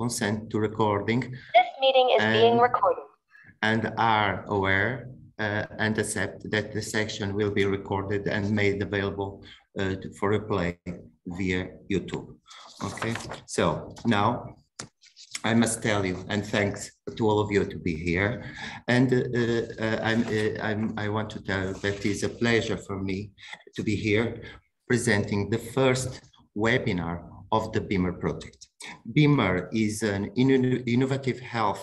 consent to recording. This meeting is And- being recorded. and are aware uh, and accept that the section will be recorded and made available uh, for replay via YouTube. Okay, so now I must tell you, and thanks to all of you to be here. And uh, uh, I'm, uh, I'm, I want to tell you that it's a pleasure for me to be here presenting the first webinar of the Beamer project. Beamer is an innovative health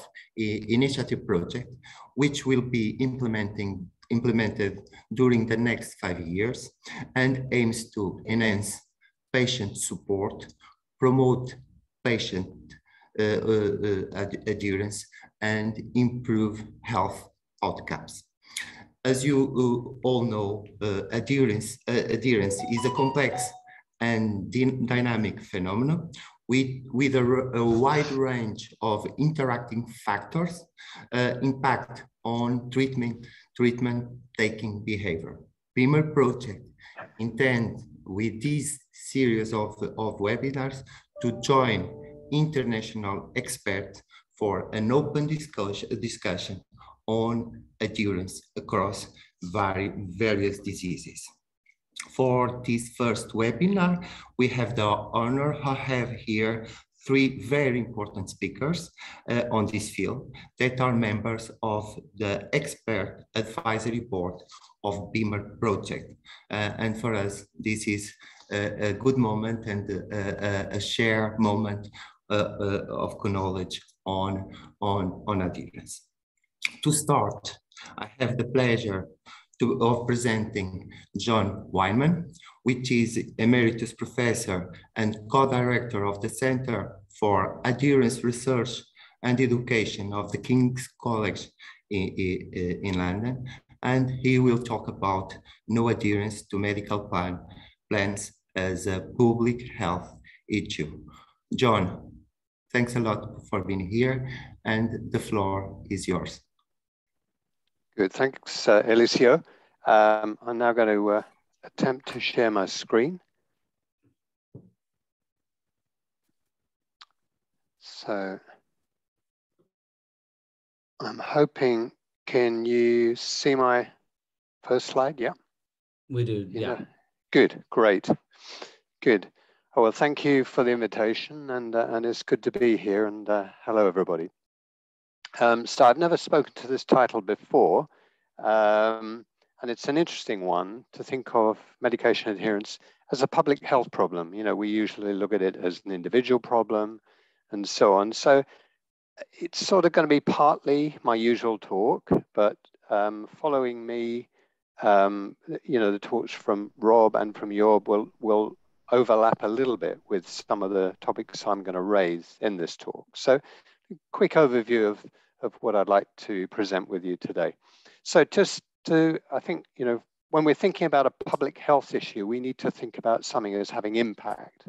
initiative project which will be implementing implemented during the next five years and aims to enhance patient support, promote patient uh, uh, ad- adherence, and improve health outcomes. As you uh, all know, uh, adherence, uh, adherence is a complex and dy- dynamic phenomena with, with a, a wide range of interacting factors uh, impact on treatment, treatment taking behavior. Beamer project intend with this series of, of webinars to join international experts for an open discussion, discussion on adherence across vari, various diseases. For this first webinar, we have the honor to have here three very important speakers uh, on this field that are members of the expert advisory board of Beamer project. Uh, and for us, this is a, a good moment and a, a, share moment uh, uh, of knowledge on, on, on adherence. To start, I have the pleasure to, of presenting John Weinman, which is Emeritus Professor and Co-Director of the Center for Adherence Research and Education of the King's College in, in, in London. And he will talk about no adherence to medical plan, plans as a public health issue. John, thanks a lot for being here and the floor is yours. Good, thanks, uh, Elísio. Um, I'm now going to uh, attempt to share my screen. So I'm hoping, can you see my first slide? Yeah. We do, yeah. Good, great, good. Oh, well, thank you for the invitation and, uh, and it's good to be here and uh, hello everybody. Um, so I've never spoken to this title before, um, and it's an interesting one to think of medication adherence as a public health problem. You know, we usually look at it as an individual problem and so on. So it's sort of going to be partly my usual talk, but um, following me, um, you know, the talks from Rob and from Job will, will overlap a little bit with some of the topics I'm going to raise in this talk. So quick overview of, of what I'd like to present with you today. So just to, I think, you know, when we're thinking about a public health issue, we need to think about something as having impact.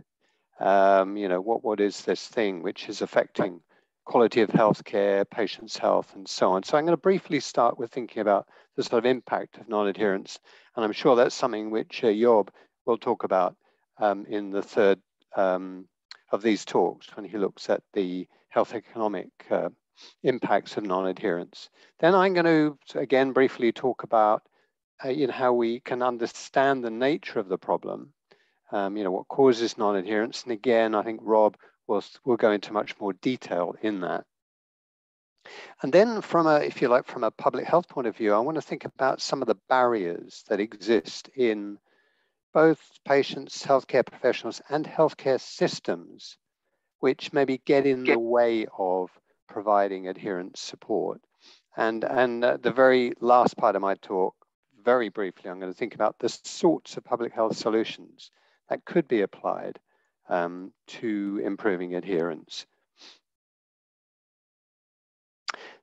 Um, you know, what, what is this thing which is affecting quality of healthcare, patients' health, and so on. So I'm going to briefly start with thinking about the sort of impact of non-adherence. And I'm sure that's something which uh, Job will talk about um, in the third um, of these talks when he looks at the health economic uh, impacts of non-adherence. Then I'm going to, again, briefly talk about uh, you know, how we can understand the nature of the problem, um, you know, what causes non-adherence. And again, I think Rob will, will go into much more detail in that. And then from a, if you like, from a public health point of view, I want to think about some of the barriers that exist in both patients, healthcare professionals, and healthcare systems, which maybe get in the way of providing adherence support. And, and uh, the very last part of my talk, very briefly, I'm going to think about the sorts of public health solutions that could be applied um, to improving adherence.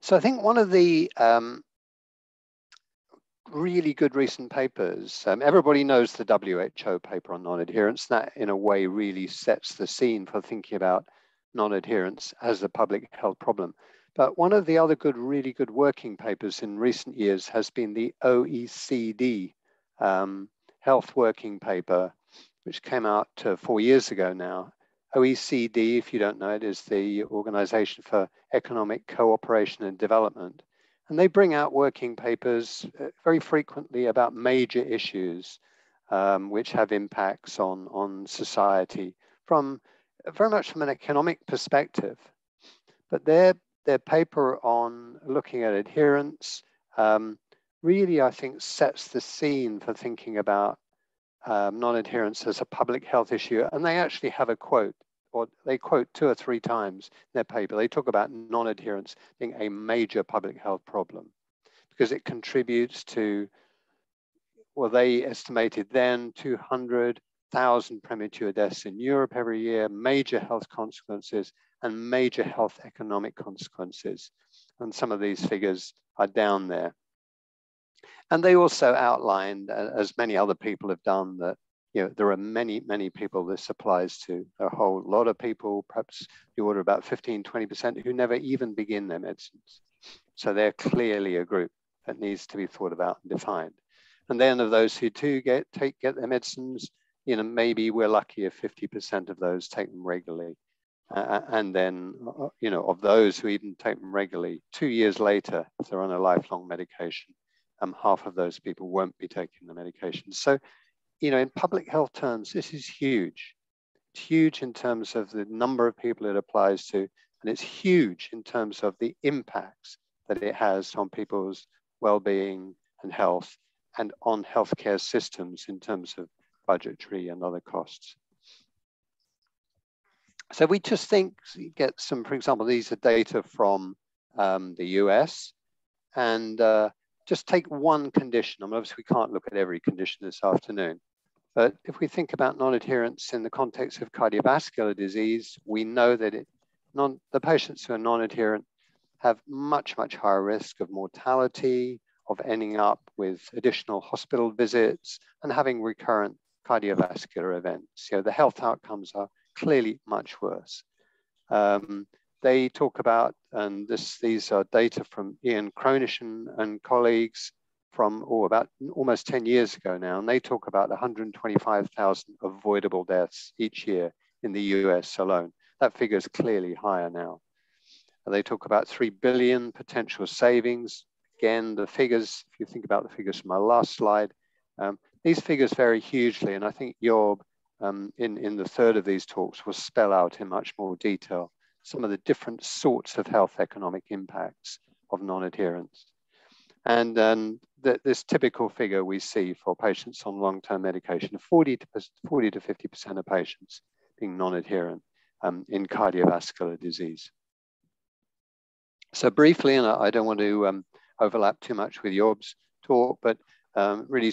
So I think one of the um, really good recent papers, um, everybody knows the WHO paper on non-adherence, that in a way really sets the scene for thinking about non-adherence as a public health problem. But one of the other good, really good working papers in recent years has been the OECD um, health working paper, which came out uh, four years ago now, OECD, if you don't know it, is the Organization for Economic Cooperation and Development. And they bring out working papers uh, very frequently about major issues um, which have impacts on, on society from very much from an economic perspective. But their, their paper on looking at adherence um, really, I think, sets the scene for thinking about um, non-adherence as a public health issue. And they actually have a quote, or they quote two or three times in their paper. They talk about non-adherence being a major public health problem because it contributes to, well, they estimated then 200,000 premature deaths in Europe every year, major health consequences and major health economic consequences. And some of these figures are down there. And they also outlined, uh, as many other people have done, that you know, there are many, many people this applies to, a whole lot of people, perhaps the order about 15, 20%, who never even begin their medicines. So they're clearly a group that needs to be thought about and defined. And then of those who do get, take, get their medicines, you know, maybe we're lucky if 50% of those take them regularly. Uh, and then, uh, you know, of those who even take them regularly, two years later, if they're on a lifelong medication, um, half of those people won't be taking the medication. So, you know, in public health terms, this is huge. It's huge in terms of the number of people it applies to, and it's huge in terms of the impacts that it has on people's well-being and health and on healthcare systems in terms of budgetary and other costs. So we just think, get some, for example, these are data from um, the US and uh, just take one condition. I mean, obviously we can't look at every condition this afternoon, but if we think about non-adherence in the context of cardiovascular disease, we know that it, non, the patients who are non-adherent have much, much higher risk of mortality, of ending up with additional hospital visits and having recurrent cardiovascular events. You know, the health outcomes are clearly much worse. Um, they talk about, and this, these are data from Ian Cronish and, and colleagues from oh, about almost 10 years ago now, and they talk about 125,000 avoidable deaths each year in the US alone. That figure is clearly higher now. And they talk about 3 billion potential savings. Again, the figures, if you think about the figures from my last slide, um, these figures vary hugely. And I think Job, um, in, in the third of these talks, will spell out in much more detail some of the different sorts of health economic impacts of non-adherence. And um, th this typical figure we see for patients on long-term medication, 40 to, 40 to 50% of patients being non-adherent um, in cardiovascular disease. So briefly, and I don't want to um, overlap too much with Job's talk, but um, really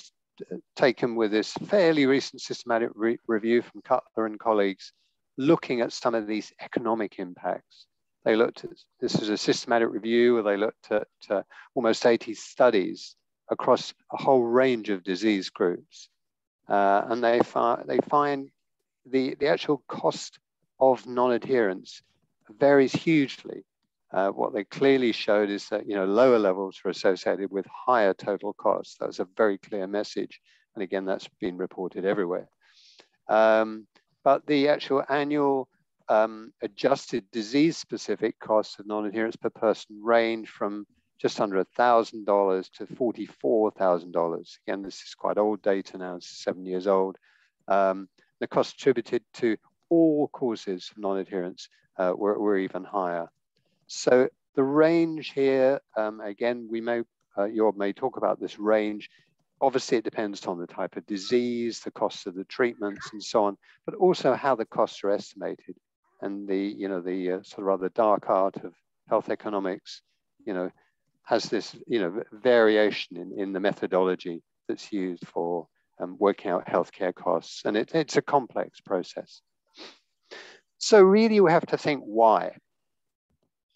taken with this fairly recent systematic re review from Cutler and colleagues looking at some of these economic impacts. They looked at, this is a systematic review where they looked at uh, almost 80 studies across a whole range of disease groups. Uh, and they, fi they find the, the actual cost of non-adherence varies hugely. Uh, what they clearly showed is that you know lower levels are associated with higher total costs. That's a very clear message, and again, that's been reported everywhere. Um, but the actual annual um, adjusted disease-specific costs of non-adherence per person range from just under $1,000 to $44,000. Again, this is quite old data now, it's seven years old. Um, the costs attributed to all causes of non-adherence uh, were, were, even higher. So the range here, um, again, we may, uh, you may talk about this range, obviously it depends on the type of disease, the cost of the treatments and so on, but also how the costs are estimated and the, you know, the uh, sort of rather dark art of health economics, you know, has this, you know, variation in, in the methodology that's used for um, working out healthcare costs. And it, it's a complex process. So really we have to think why.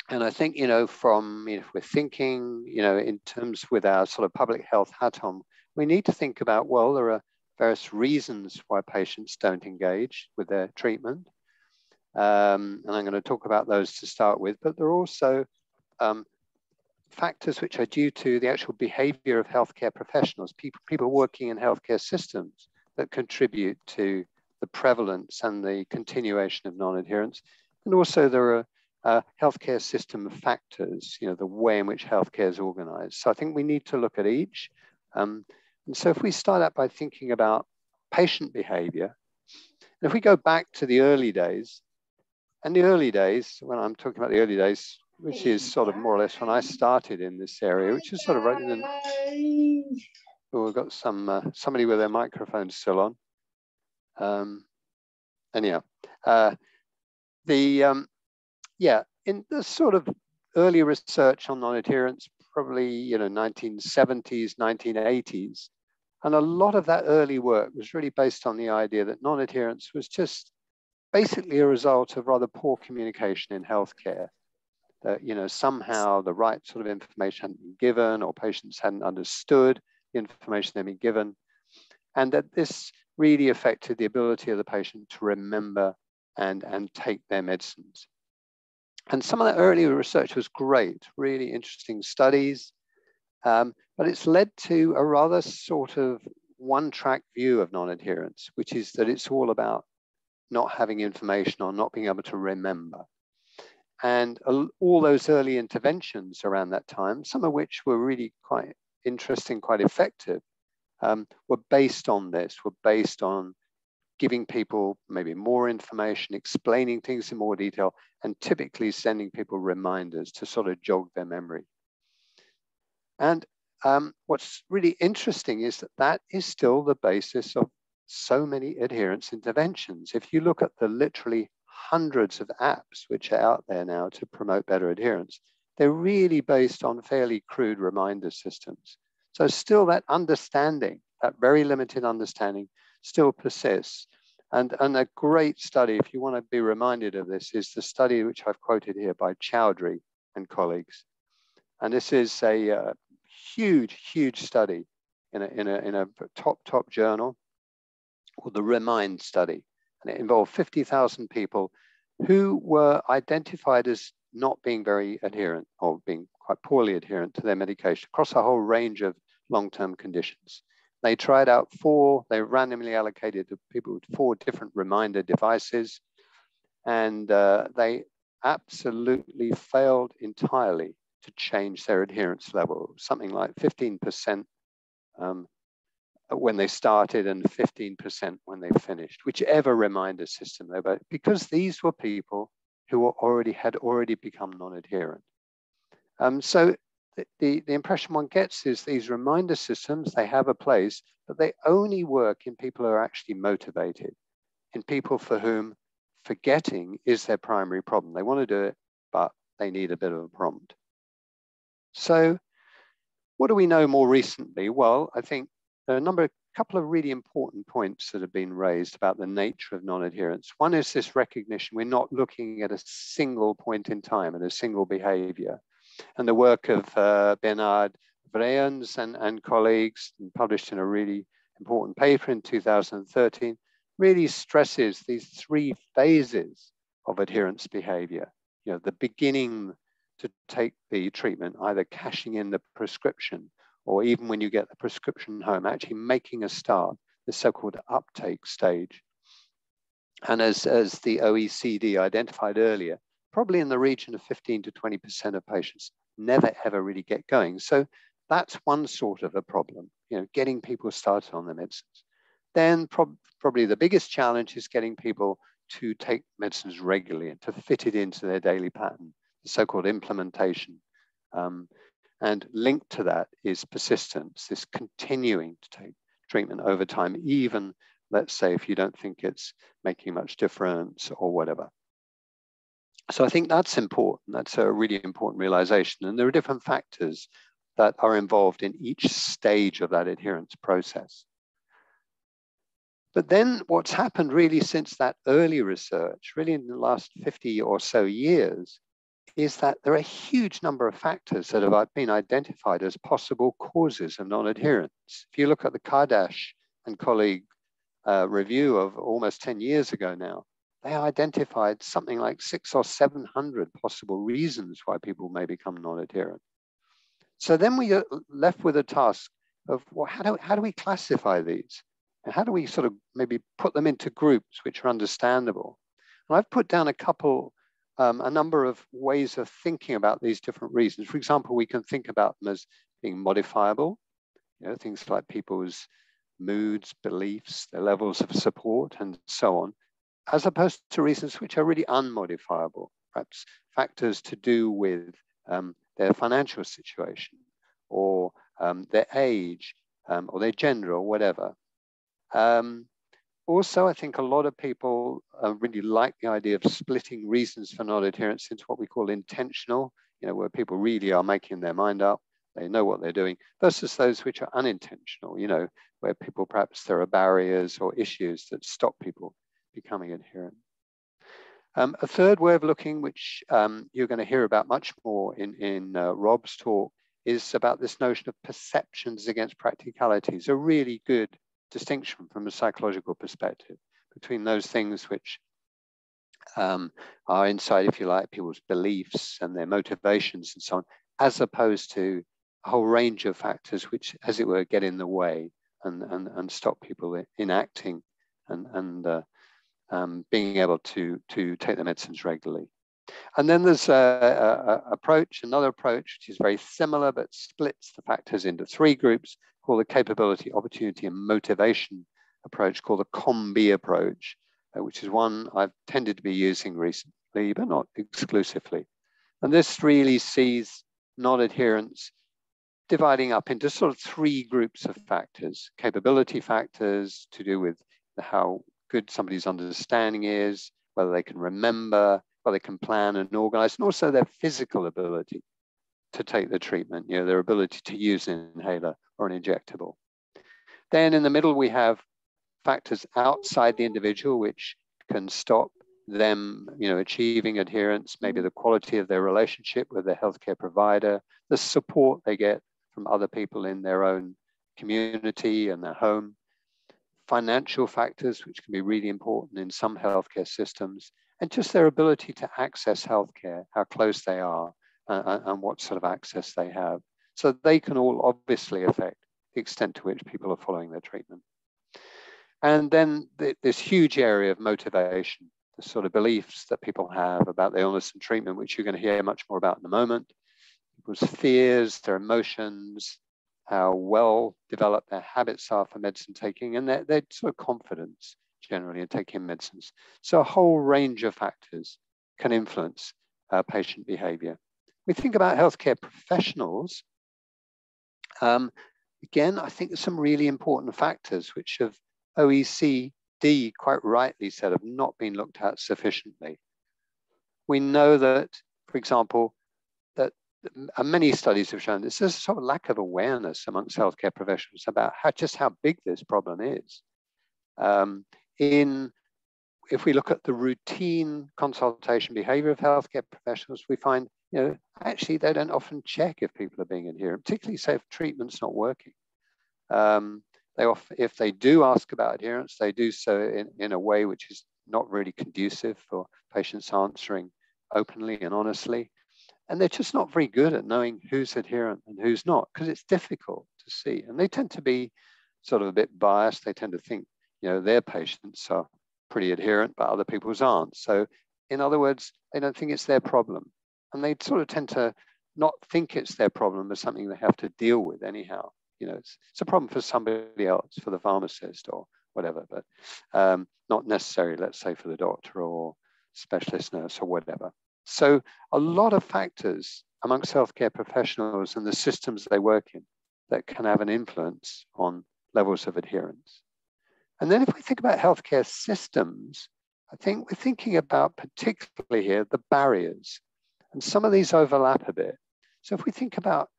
And I think, you know, from, you know, if we're thinking, you know, in terms with our sort of public health hat on, we need to think about, well, there are various reasons why patients don't engage with their treatment. Um, and I'm going to talk about those to start with, but there are also um, factors which are due to the actual behavior of healthcare professionals, people, people working in healthcare systems that contribute to the prevalence and the continuation of non-adherence. And also there are uh, healthcare system factors, you know, the way in which healthcare is organized. So I think we need to look at each. Um, and so if we start out by thinking about patient behavior, and if we go back to the early days, and the early days, when I'm talking about the early days, which is sort of more or less when I started in this area, which is sort of right in the, oh, we've got some, uh, somebody with their microphone still on. Um, anyhow, uh, the, um, yeah, in the sort of early research on non-adherence, probably, you know, 1970s, 1980s, and a lot of that early work was really based on the idea that non-adherence was just basically a result of rather poor communication in healthcare. That you know somehow the right sort of information hadn't been given, or patients hadn't understood the information they'd been given, and that this really affected the ability of the patient to remember and and take their medicines. And some of that early research was great, really interesting studies, um, but it's led to a rather sort of one-track view of non-adherence, which is that it's all about not having information or not being able to remember. And all those early interventions around that time, some of which were really quite interesting, quite effective, um, were based on this, were based on giving people maybe more information, explaining things in more detail, and typically sending people reminders to sort of jog their memory. And um, what's really interesting is that that is still the basis of so many adherence interventions. If you look at the literally hundreds of apps which are out there now to promote better adherence, they're really based on fairly crude reminder systems. So still that understanding, that very limited understanding still persists. And, and a great study, if you want to be reminded of this, is the study which I've quoted here by Choudhry and colleagues. And this is a uh, huge, huge study in a, in a, in a top, top journal called the REMIND study. And it involved 50,000 people who were identified as not being very adherent or being quite poorly adherent to their medication across a whole range of long-term conditions. They tried out four, they randomly allocated to people with four different reminder devices, and uh, they absolutely failed entirely to change their adherence level, something like 15% um, when they started and 15% when they finished, whichever reminder system they were, because these were people who were already had already become non-adherent. Um, so the, the, the impression one gets is these reminder systems, they have a place, but they only work in people who are actually motivated, in people for whom forgetting is their primary problem. They want to do it, but they need a bit of a prompt. So what do we know more recently? Well, I think there are a number, a couple of really important points that have been raised about the nature of non-adherence. One is this recognition we're not looking at a single point in time and a single behavior. And the work of uh, Bernard Vrijens and, and colleagues, published in a really important paper in 2013, really stresses these three phases of adherence behavior. You know, the beginning to take the treatment, either cashing in the prescription, or even when you get the prescription home, actually making a start, the so-called uptake stage. And as, as the OECD identified earlier, probably in the region of 15 to 20% of patients never ever really get going. So that's one sort of a problem, you know, getting people started on the medicines. Then prob probably the biggest challenge is getting people to take medicines regularly and to fit it into their daily pattern, the so-called implementation. Um, and linked to that is persistence, this continuing to take treatment over time, even let's say if you don't think it's making much difference or whatever. So I think that's important. That's a really important realization. And there are different factors that are involved in each stage of that adherence process. But then what's happened really since that early research, really in the last 50 or so years, is that there are a huge number of factors that have been identified as possible causes of non-adherence. If you look at the Kardas and colleague uh, review of almost 10 years ago now, they identified something like six or 700 possible reasons why people may become non-adherent. So then we are left with a task of well, how, do, how do we classify these? And how do we sort of maybe put them into groups which are understandable? And I've put down a couple, um, a number of ways of thinking about these different reasons. For example, we can think about them as being modifiable, you know, things like people's moods, beliefs, their levels of support, and so on, as opposed to reasons which are really unmodifiable, perhaps factors to do with um, their financial situation or um, their age um, or their gender or whatever. Um, also, I think a lot of people uh, really like the idea of splitting reasons for non-adherence into what we call intentional, you know, where people really are making their mind up, they know what they're doing, versus those which are unintentional, you know, where people perhaps there are barriers or issues that stop people becoming adherent. Um, a third way of looking, which um, you're going to hear about much more in, in uh, Rob's talk, is about this notion of perceptions against practicalities, a really good distinction from a psychological perspective between those things which um, are inside, if you like, people's beliefs and their motivations and so on, as opposed to a whole range of factors which, as it were, get in the way and, and, and stop people enacting and, and uh, um, being able to, to take the medicines regularly. And then there's a, a, approach, another approach, which is very similar, but splits the factors into three groups called the capability, opportunity, and motivation approach called the COM-B approach, uh, which is one I've tended to be using recently, but not exclusively. And this really sees non-adherence dividing up into sort of three groups of factors, capability factors to do with how good somebody's understanding is, whether they can remember, whether they can plan and organize, and also their physical ability to take the treatment, you know, their ability to use an inhaler or an injectable. Then in the middle, we have factors outside the individual, which can stop them, you know, achieving adherence, maybe mm. the quality of their relationship with their healthcare provider, the support they get from other people in their own community and their home, financial factors, which can be really important in some healthcare systems, and just their ability to access healthcare, how close they are, uh, uh, and what sort of access they have. So they can all obviously affect the extent to which people are following their treatment. And then th this huge area of motivation, the sort of beliefs that people have about the illness and treatment, which you're going to hear much more about in a moment, people's fears, their emotions, how well developed their habits are for medicine taking and their, their sort of confidence generally and taking medicines. So a whole range of factors can influence uh, patient behavior. We think about healthcare professionals. Um, again, I think there's some really important factors which have OECD quite rightly said have not been looked at sufficiently. We know that, for example, that many studies have shown this. There's a sort of lack of awareness amongst healthcare professionals about how just how big this problem is. Um, in if we look at the routine consultation behavior of healthcare professionals, we find you know actually they don't often check if people are being adherent, particularly say if treatment's not working. Um, they often, if they do ask about adherence, they do so in, in a way which is not really conducive for patients answering openly and honestly. And they're just not very good at knowing who's adherent and who's not, because it's difficult to see. And they tend to be sort of a bit biased. They tend to think, you know, their patients are pretty adherent, but other people's aren't. So, in other words, they don't think it's their problem. And they sort of tend to not think it's their problem as something they have to deal with anyhow. You know, it's, it's a problem for somebody else, for the pharmacist or whatever, but um, not necessarily, let's say, for the doctor or specialist nurse or whatever. So a lot of factors amongst healthcare professionals and the systems they work in that can have an influence on levels of adherence. And then if we think about healthcare systems, I think we're thinking about particularly here the barriers. And some of these overlap a bit. So if we think about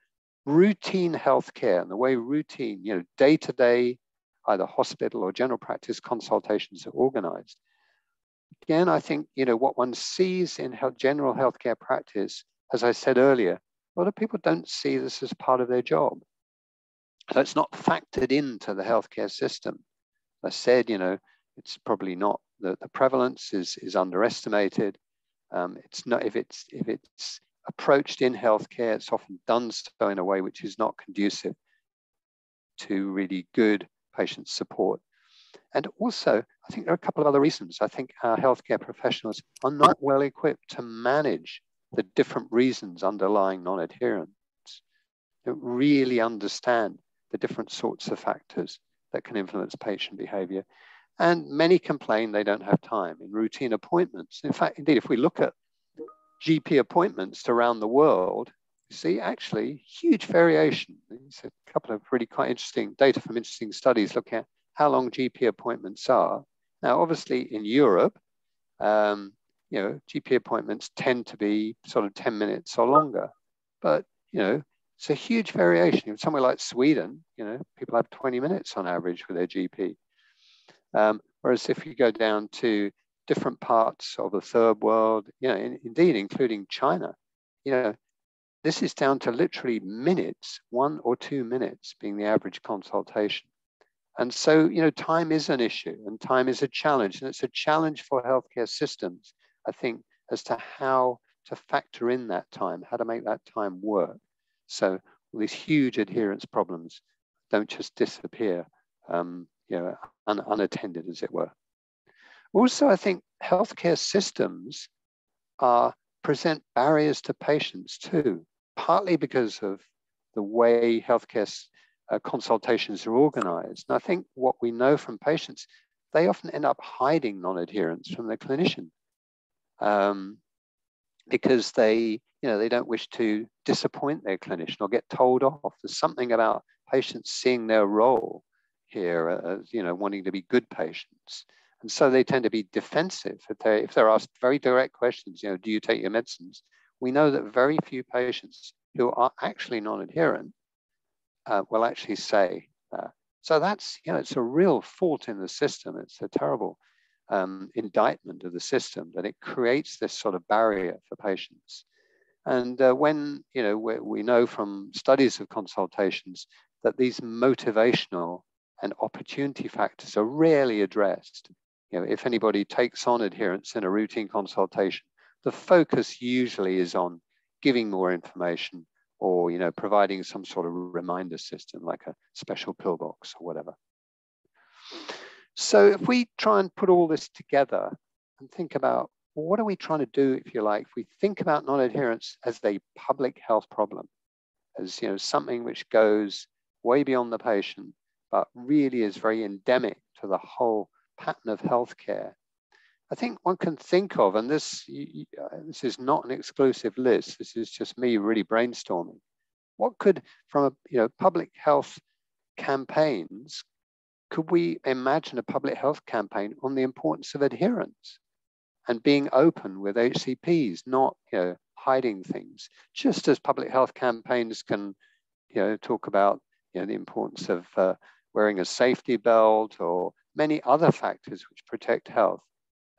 routine healthcare and the way routine, you know, day-to-day, either hospital or general practice consultations are organized, again, I think, you know, what one sees in health, general healthcare practice, as I said earlier, a lot of people don't see this as part of their job. So it's not factored into the healthcare system. I said, you know, it's probably not, the, the prevalence is, is underestimated. Um, it's not, if it's, if it's approached in healthcare, it's often done so in a way which is not conducive to really good patient support. And also, I think there are a couple of other reasons. I think our healthcare professionals are not well equipped to manage the different reasons underlying non-adherence. Don't really understand the different sorts of factors that can influence patient behavior. And many complain they don't have time in routine appointments. In fact, indeed, if we look at GP appointments around the world, you see actually huge variation. There's a couple of really quite interesting data from interesting studies looking at how long GP appointments are. Now, obviously in Europe, um, you know, GP appointments tend to be sort of 10 minutes or longer, but, you know, it's a huge variation. In somewhere like Sweden, you know, people have 20 minutes on average with their GP. Um, whereas if you go down to different parts of the third world, you know, in, indeed, including China, you know, this is down to literally minutes, one or two minutes being the average consultation. And so, you know, time is an issue and time is a challenge. And it's a challenge for healthcare systems, I think, as to how to factor in that time, how to make that time work. So these huge adherence problems don't just disappear, um, you know, un unattended, as it were. Also, I think healthcare systems are, present barriers to patients too, partly because of the way healthcare uh, consultations are organized. And I think what we know from patients, they often end up hiding non-adherence from the clinician um, because they, you know, they don't wish to disappoint their clinician or get told off. There's something about patients seeing their role here as, you know, wanting to be good patients. And so they tend to be defensive. If they're, if they're asked very direct questions, you know, do you take your medicines? We know that very few patients who are actually non-adherent uh, will actually say that. So that's, you know, it's a real fault in the system. It's a terrible um, indictment of the system that it creates this sort of barrier for patients. And uh, when, you know, we, we know from studies of consultations that these motivational and opportunity factors are rarely addressed. You know, if anybody takes on adherence in a routine consultation, the focus usually is on giving more information or you know providing some sort of reminder system like a special pill box or whatever. So if we try and put all this together and think about what are we trying to do, if you like, if we think about non-adherence as a public health problem, as you know, something which goes way beyond the patient, but really is very endemic to the whole pattern of healthcare I think one can think of, and this, uh, this is not an exclusive list, this is just me really brainstorming. What could, from a you know, public health campaigns, could we imagine a public health campaign on the importance of adherence and being open with HCPs, not you know, hiding things, just as public health campaigns can you know, talk about you know, the importance of uh, wearing a safety belt or many other factors which protect health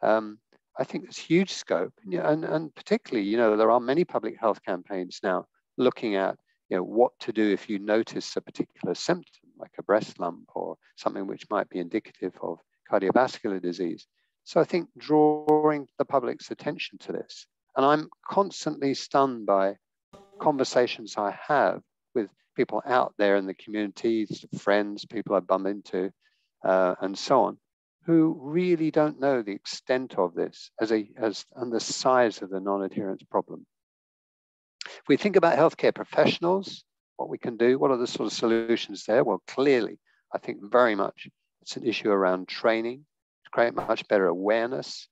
um, I think there's huge scope, and, and particularly, you know, there are many public health campaigns now looking at, you know, what to do if you notice a particular symptom, like a breast lump or something which might be indicative of cardiovascular disease. So I think drawing the public's attention to this, and I'm constantly stunned by conversations I have with people out there in the communities, friends, people I bump into, uh, and so on, who really don't know the extent of this as a, as, and the size of the non-adherence problem. If we think about healthcare professionals, what we can do, what are the sort of solutions there? Well, clearly, I think very much it's an issue around training create much better awareness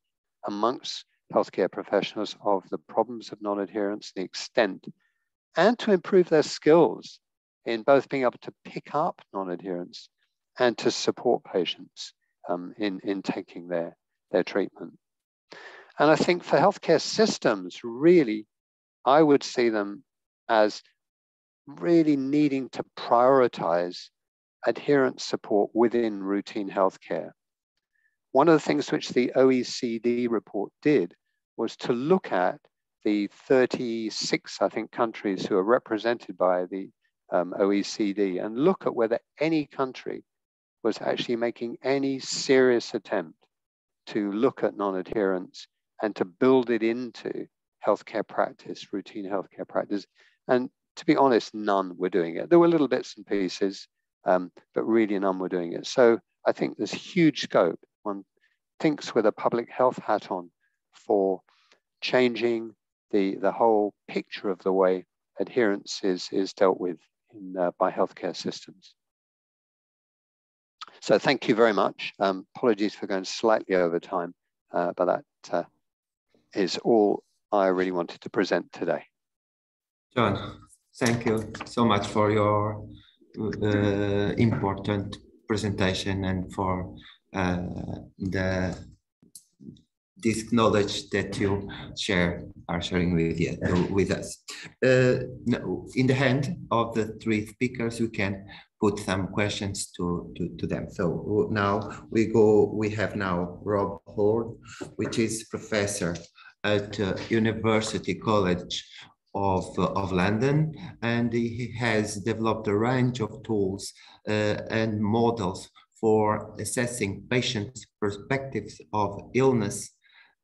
amongst healthcare professionals of the problems of non-adherence, the extent, and to improve their skills in both being able to pick up non-adherence and to support patients um, in, in taking their, their treatment. And I think for healthcare systems, really, I would see them as really needing to prioritize adherence support within routine healthcare. One of the things which the OECD report did was to look at the 36, I think, countries who are represented by the um, OECD and look at whether any country was actually making any serious attempt to look at non-adherence and to build it into healthcare practice, routine healthcare practice. And to be honest, none were doing it. There were little bits and pieces, um, but really none were doing it. So I think there's huge scope. One thinks with a public health hat on for changing the, the whole picture of the way adherence is, is dealt with in, uh, by healthcare systems. So thank you very much. Um, apologies for going slightly over time, uh, but that uh, is all I really wanted to present today. John, thank you so much for your uh, important presentation and for the this knowledge that you share are sharing with you with us. Uh, in the hand of the three speakers, we can put some questions to, to, to them. So now we go, we have now Rob Horne, which is professor at uh, University College of, uh, of London, and he has developed a range of tools uh, and models for assessing patients' perspectives of illness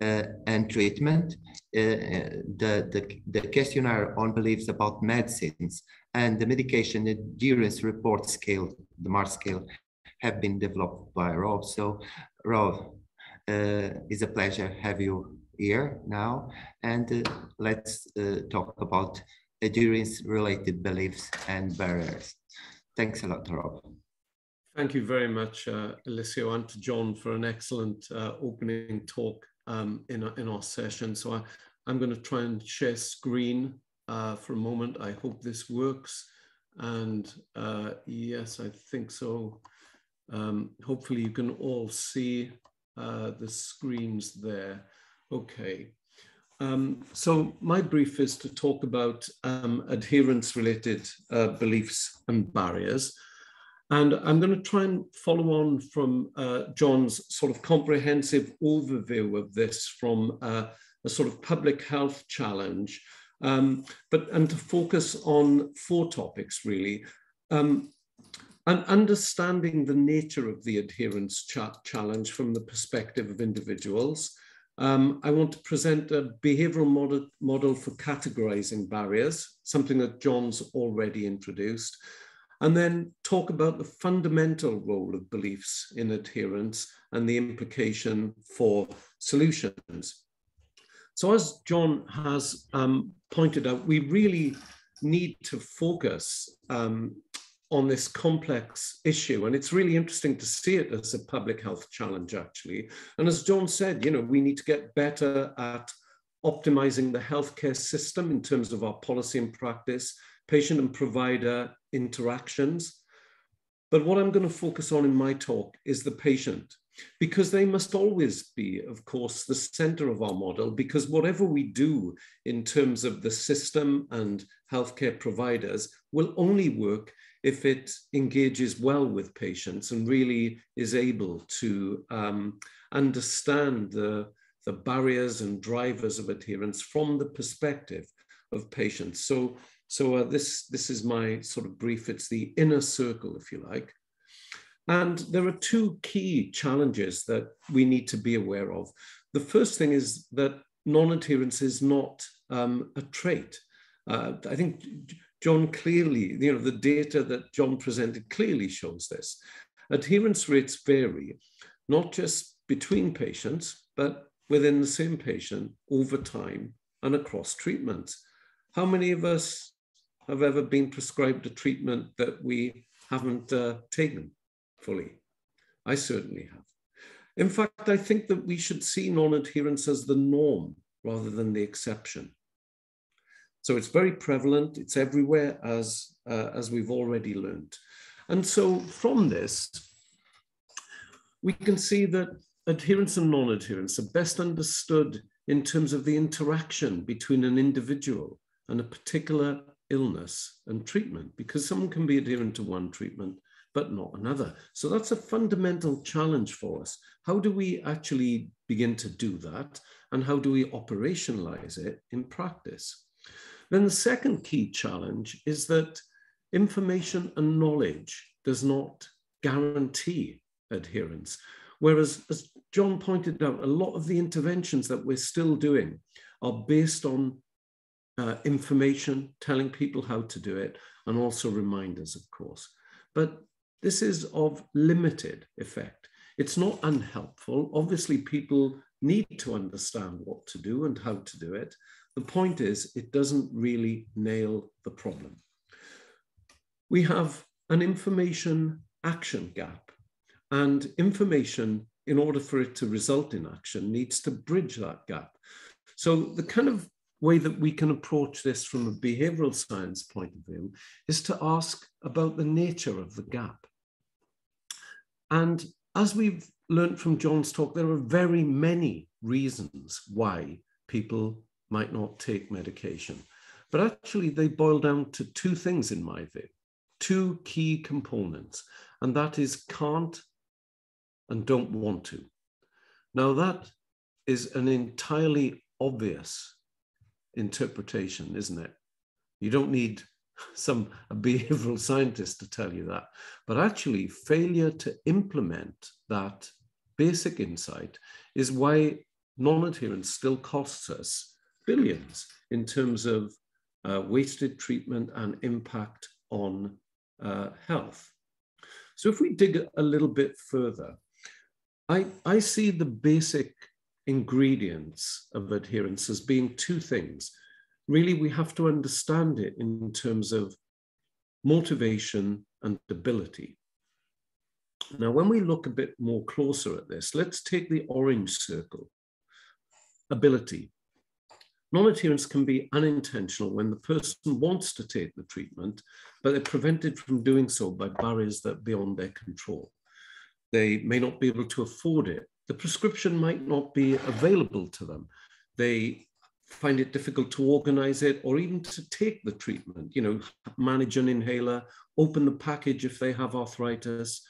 uh, and treatment. Uh, the, the, the questionnaire on beliefs about medicines and the medication adherence report scale, the MAR scale, have been developed by Rob. So, Rob, uh, it's a pleasure to have you here now, and uh, let's uh, talk about adherence-related beliefs and barriers. Thanks a lot, Rob. Thank you very much, uh, Elísio, and to John for an excellent uh, opening talk um, in, our, in our session. So I, I'm going to try and share screen uh, for a moment. I hope this works. And uh, yes, I think so. Um, hopefully you can all see uh, the screens there. Okay. Um, so my brief is to talk about um, adherence-related uh, beliefs and barriers. And I'm going to try and follow on from uh, John's sort of comprehensive overview of this from uh, a sort of public health challenge, um, but and to focus on four topics really. Um, and understanding the nature of the adherence cha challenge from the perspective of individuals. Um, I want to present a behavioral model, model for categorizing barriers, something that John's already introduced and then talk about the fundamental role of beliefs in adherence and the implication for solutions. So as John has um, pointed out, we really need to focus um, on this complex issue. And it's really interesting to see it as a public health challenge, actually. And as John said, you know, we need to get better at optimizing the healthcare system in terms of our policy and practice, patient and provider interactions. But what I'm going to focus on in my talk is the patient, because they must always be, of course, the center of our model, because whatever we do in terms of the system and healthcare providers will only work if it engages well with patients and really is able to um, understand the, the barriers and drivers of adherence from the perspective of patients. So so uh, this, this is my sort of brief. It's the inner circle, if you like. And there are two key challenges that we need to be aware of. The first thing is that non-adherence is not um, a trait. Uh, I think John clearly, you know, the data that John presented clearly shows this. Adherence rates vary, not just between patients, but within the same patient over time and across treatments. How many of us have ever been prescribed a treatment that we haven't uh, taken fully. I certainly have. In fact, I think that we should see non-adherence as the norm rather than the exception. So it's very prevalent, it's everywhere as, uh, as we've already learned. And so from this, we can see that adherence and non-adherence are best understood in terms of the interaction between an individual and a particular illness and treatment because someone can be adherent to one treatment but not another. So that's a fundamental challenge for us. How do we actually begin to do that? And how do we operationalize it in practice? Then the second key challenge is that information and knowledge does not guarantee adherence. Whereas, as John pointed out, a lot of the interventions that we're still doing are based on uh, information, telling people how to do it, and also reminders, of course. But this is of limited effect. It's not unhelpful. Obviously, people need to understand what to do and how to do it. The point is, it doesn't really nail the problem. We have an information action gap, and information, in order for it to result in action, needs to bridge that gap. So, the kind of way that we can approach this from a behavioral science point of view is to ask about the nature of the gap. And as we've learned from John's talk, there are very many reasons why people might not take medication. But actually, they boil down to two things, in my view, two key components, and that is can't and don't want to. Now, that is an entirely obvious interpretation, isn't it? You don't need some behavioral scientist to tell you that. But actually, failure to implement that basic insight is why non-adherence still costs us billions in terms of uh, wasted treatment and impact on uh, health. So if we dig a little bit further, I, I see the basic ingredients of adherence as being two things. Really, we have to understand it in terms of motivation and ability. Now, when we look a bit more closer at this, let's take the orange circle, ability. Non-adherence can be unintentional when the person wants to take the treatment, but they're prevented from doing so by barriers that are beyond their control. They may not be able to afford it the prescription might not be available to them. They find it difficult to organize it or even to take the treatment, you know, manage an inhaler, open the package if they have arthritis.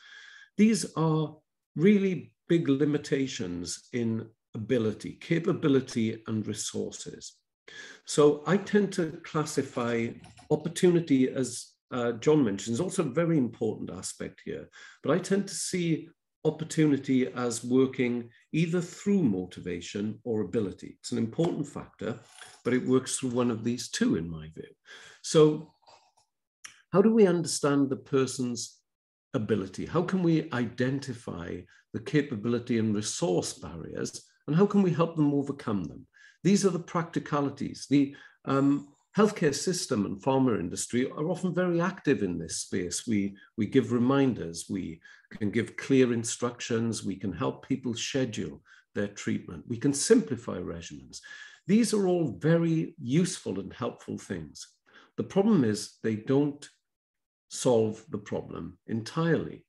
These are really big limitations in ability, capability, and resources. So I tend to classify opportunity as uh, John mentioned, is also a very important aspect here. But I tend to see opportunity as working either through motivation or ability. It's an important factor, but it works through one of these two, in my view. So, how do we understand the person's ability? How can we identify the capability and resource barriers, and how can we help them overcome them? These are the practicalities. The um, healthcare system and pharma industry are often very active in this space. We, we give reminders, we can give clear instructions, we can help people schedule their treatment, we can simplify regimens. These are all very useful and helpful things. The problem is they don't solve the problem entirely.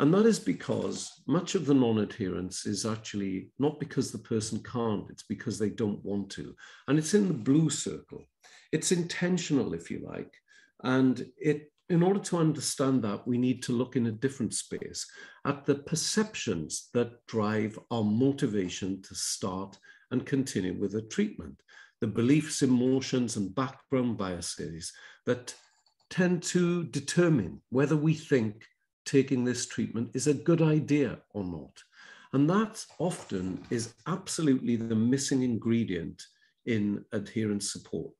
And that is because much of the non adherence is actually not because the person can't, it's because they don't want to. And it's in the blue circle. It's intentional, if you like. And it, in order to understand that, we need to look in a different space at the perceptions that drive our motivation to start and continue with a treatment, the beliefs, emotions, and background biases that tend to determine whether we think taking this treatment is a good idea or not. And that often is absolutely the missing ingredient in adherence support.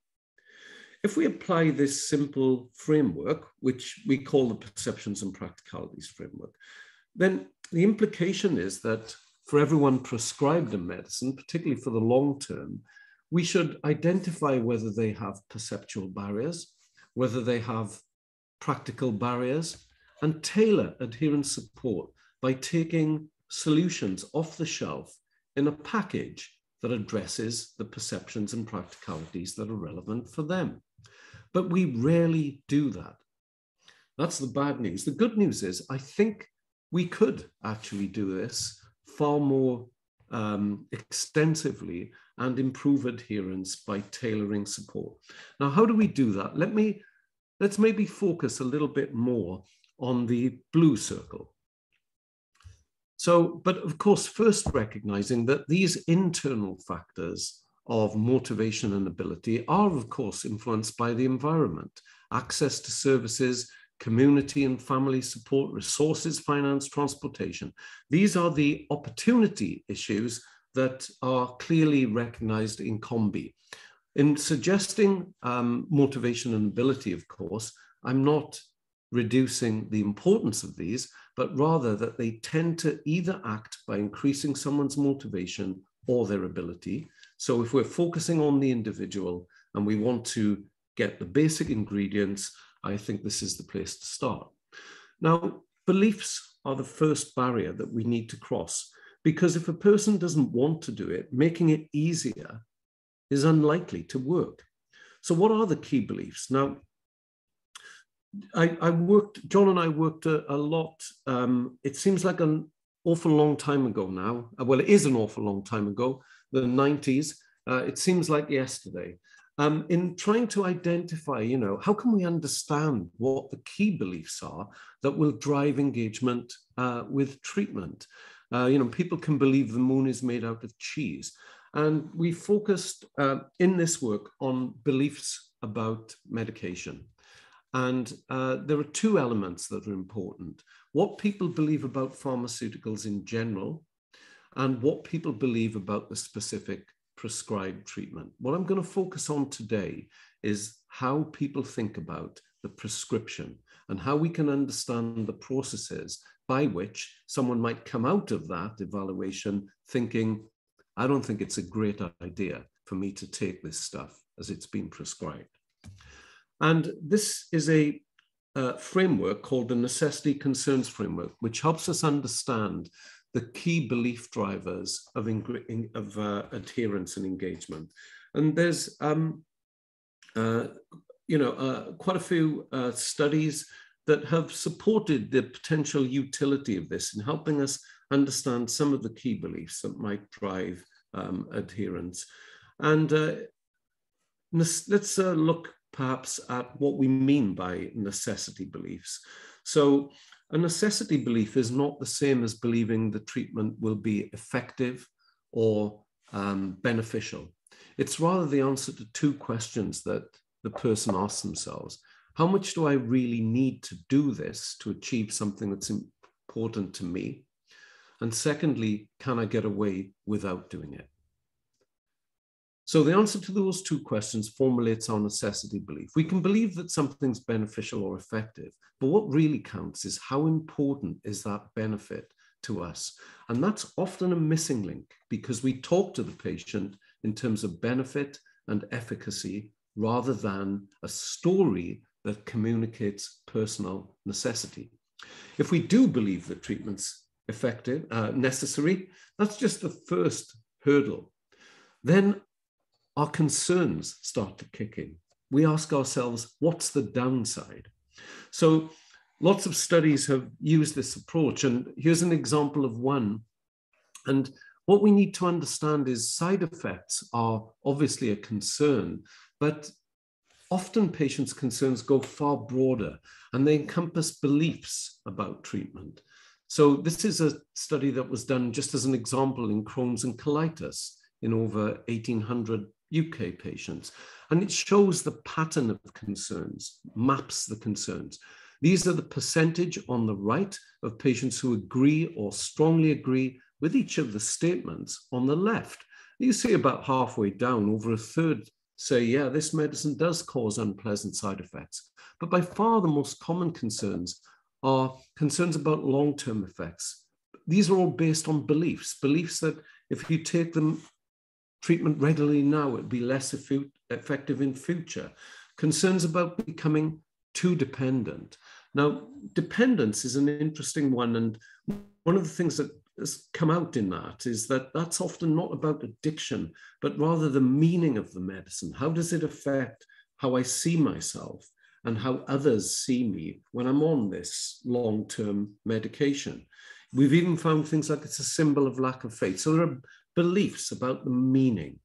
If we apply this simple framework, which we call the perceptions and practicalities framework, then the implication is that for everyone prescribed a medicine, particularly for the long term, we should identify whether they have perceptual barriers, whether they have practical barriers, and tailor adherence support by taking solutions off the shelf in a package that addresses the perceptions and practicalities that are relevant for them. But we rarely do that. That's the bad news. The good news is, I think we could actually do this far more um, extensively and improve adherence by tailoring support. Now, how do we do that? Let me let's maybe focus a little bit more on the blue circle. So, but of course, first recognizing that these internal factors of motivation and ability are, of course, influenced by the environment, access to services, community and family support, resources, finance, transportation. These are the opportunity issues that are clearly recognized in COM-B. In suggesting um, motivation and ability, of course, I'm not reducing the importance of these, but rather that they tend to either act by increasing someone's motivation or their ability. So if we're focusing on the individual and we want to get the basic ingredients, I think this is the place to start. Now, beliefs are the first barrier that we need to cross because if a person doesn't want to do it, making it easier is unlikely to work. So, what are the key beliefs? Now, I, I worked, John and I worked a, a lot. Um, it seems like an awful long time ago now. Uh, well, it is an awful long time ago, the 90s. Uh, it seems like yesterday. Um, in trying to identify, you know, how can we understand what the key beliefs are that will drive engagement uh, with treatment? Uh, you know, people can believe the moon is made out of cheese. And we focused uh, in this work on beliefs about medication. And uh, there are two elements that are important what people believe about pharmaceuticals in general, and what people believe about the specific prescribed treatment. What I'm going to focus on today is how people think about the prescription and how we can understand the processes by which someone might come out of that evaluation thinking, I don't think it's a great idea for me to take this stuff as it's been prescribed. And this is a uh, framework called the Necessity Concerns Framework, which helps us understand the key belief drivers of, of uh, adherence and engagement. And there's, um, uh, you know, uh, quite a few uh, studies that have supported the potential utility of this in helping us understand some of the key beliefs that might drive um, adherence. And uh, let's uh, look perhaps at what we mean by necessity beliefs. So a necessity belief is not the same as believing the treatment will be effective or um, beneficial. It's rather the answer to two questions that the person asks themselves. How much do I really need to do this to achieve something that's important to me? And secondly, can I get away without doing it? So the answer to those two questions formulates our necessity belief. We can believe that something's beneficial or effective, but what really counts is how important is that benefit to us? And that's often a missing link because we talk to the patient in terms of benefit and efficacy rather than a story that communicates personal necessity. If we do believe that treatment's effective, uh, necessary, that's just the first hurdle. Then our concerns start to kick in. We ask ourselves, what's the downside? So lots of studies have used this approach. And here's an example of one. And what we need to understand is side effects are obviously a concern, but often patients' concerns go far broader and they encompass beliefs about treatment. So this is a study that was done just as an example in Crohn's and colitis in over 1,800 UK patients. And it shows the pattern of concerns, maps the concerns. These are the percentage on the right of patients who agree or strongly agree with each of the statements on the left. You see about halfway down, over a third say, yeah, this medicine does cause unpleasant side effects. But by far the most common concerns are concerns about long term effects. These are all based on beliefs, beliefs that if you take them treatment regularly now it'd be less effective in future. Concerns about becoming too dependent. Now, dependence is an interesting one. And one of the things that has come out in that is that that's often not about addiction, but rather the meaning of the medicine. How does it affect how I see myself and how others see me when I'm on this long term medication? We've even found things like it's a symbol of lack of faith. So there are beliefs about the meaning.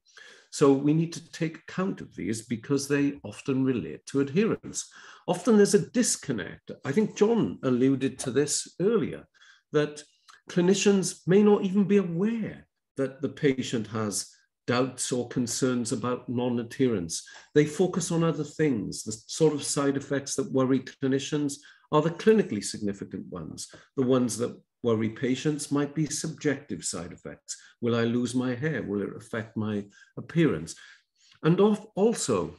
So we need to take account of these because they often relate to adherence. Often there's a disconnect. I think John alluded to this earlier, that clinicians may not even be aware that the patient has doubts or concerns about non-adherence. They focus on other things. The sort of side effects that worry clinicians are the clinically significant ones, the ones that worry patients might be subjective side effects. Will I lose my hair? Will it affect my appearance? And also,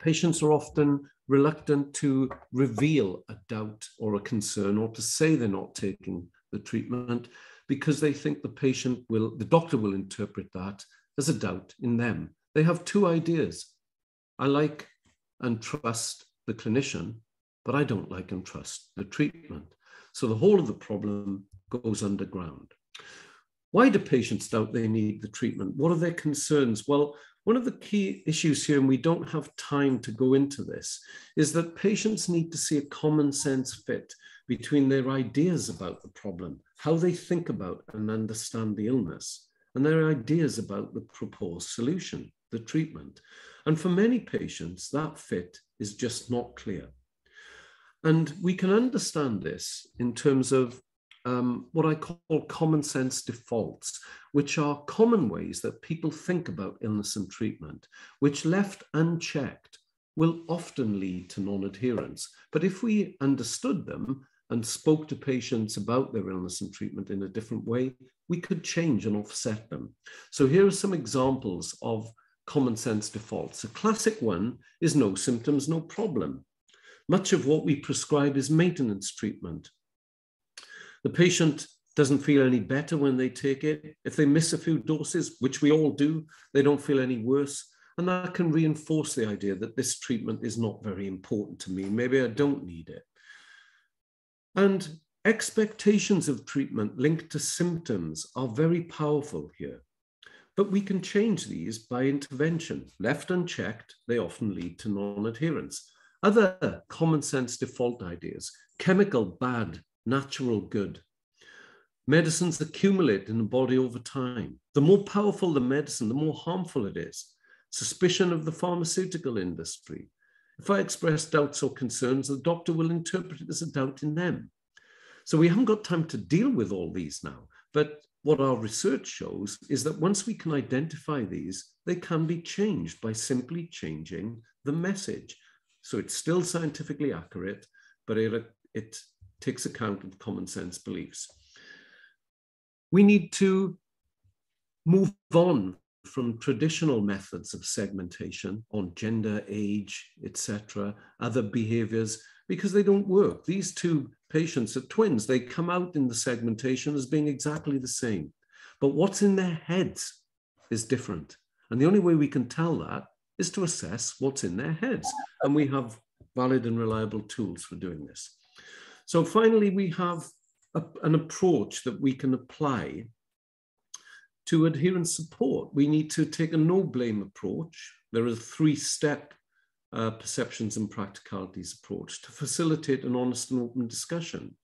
Patients are often reluctant to reveal a doubt or a concern or to say they're not taking the treatment because they think the patient will, the doctor will interpret that as a doubt in them. They have two ideas. I like and trust the clinician, but I don't like and trust the treatment. So the whole of the problem goes underground. Why do patients doubt they need the treatment? What are their concerns? Well, one of the key issues here, and we don't have time to go into this, is that patients need to see a common sense fit between their ideas about the problem, how they think about and understand the illness, and their ideas about the proposed solution, the treatment. And for many patients, that fit is just not clear. And we can understand this in terms of um, what I call common sense defaults, which are common ways that people think about illness and treatment, which left unchecked will often lead to non adherence. But if we understood them and spoke to patients about their illness and treatment in a different way, we could change and offset them. So here are some examples of common sense defaults. A classic one is no symptoms, no problem. Much of what we prescribe is maintenance treatment. The patient doesn't feel any better when they take it. If they miss a few doses, which we all do, they don't feel any worse. And that can reinforce the idea that this treatment is not very important to me. Maybe I don't need it. And expectations of treatment linked to symptoms are very powerful here. But we can change these by intervention. Left unchecked, they often lead to non adherence. Other common sense default ideas chemical bad, natural good. Medicines accumulate in the body over time. The more powerful the medicine, the more harmful it is. Suspicion of the pharmaceutical industry. If I express doubts or concerns, the doctor will interpret it as a doubt in them. So we haven't got time to deal with all these now. But what our research shows is that once we can identify these, they can be changed by simply changing the message. So it's still scientifically accurate, but it, it takes account of common sense beliefs. We need to move on from traditional methods of segmentation on gender, age, etc., other behaviors, because they don't work. These two patients are twins. They come out in the segmentation as being exactly the same. But what's in their heads is different. And the only way we can tell that is to assess what's in their heads. And we have valid and reliable tools for doing this. So finally, we have a, an approach that we can apply to adherence support. We need to take a no blame approach. There are three step uh, perceptions and practicalities approach to facilitate an honest and open discussion.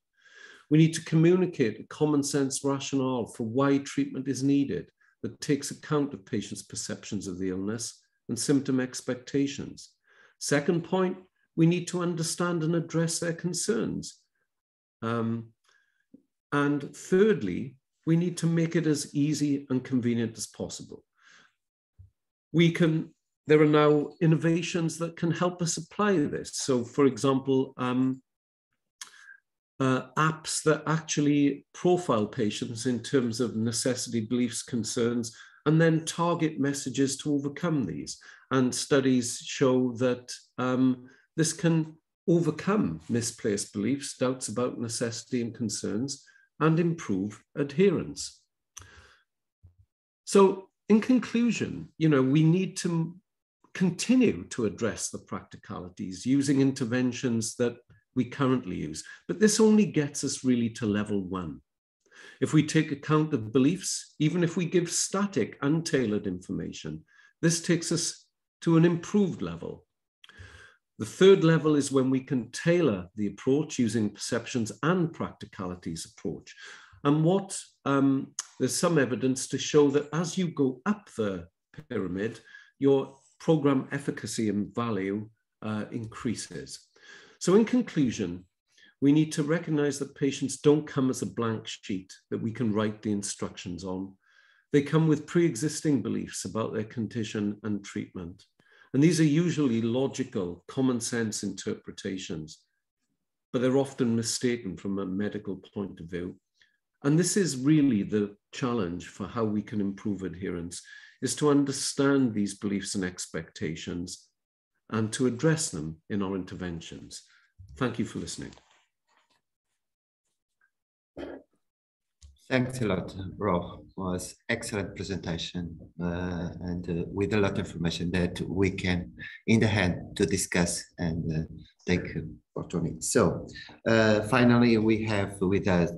We need to communicate a common sense rationale for why treatment is needed that takes account of patients' perceptions of the illness and symptom expectations. Second point, we need to understand and address their concerns um, and thirdly, we need to make it as easy and convenient as possible. We can, there are now innovations that can help us apply this. So for example, um, uh, apps that actually profile patients in terms of necessity, beliefs, concerns, and then target messages to overcome these. And studies show that um, this can overcome misplaced beliefs, doubts about necessity and concerns, and improve adherence. So in conclusion, you know, we need to continue to address the practicalities using interventions that we currently use. But this only gets us really to level one. If we take account of beliefs, even if we give static, untailored information, this takes us to an improved level the third level is when we can tailor the approach using perceptions and practicalities approach. And what um, there's some evidence to show that as you go up the pyramid, your program efficacy and value uh, increases. So in conclusion, we need to recognize that patients don't come as a blank sheet that we can write the instructions on. They come with pre-existing beliefs about their condition and treatment. And these are usually logical, common sense interpretations, but they're often mistaken from a medical point of view. And this is really the challenge for how we can improve adherence, is to understand these beliefs and expectations and to address them in our interventions. Thank you for listening. Thanks a lot, Rob. Was excellent presentation uh, and uh, with a lot of information that we can in the hand to discuss and uh, take opportunity. So uh, finally, we have with us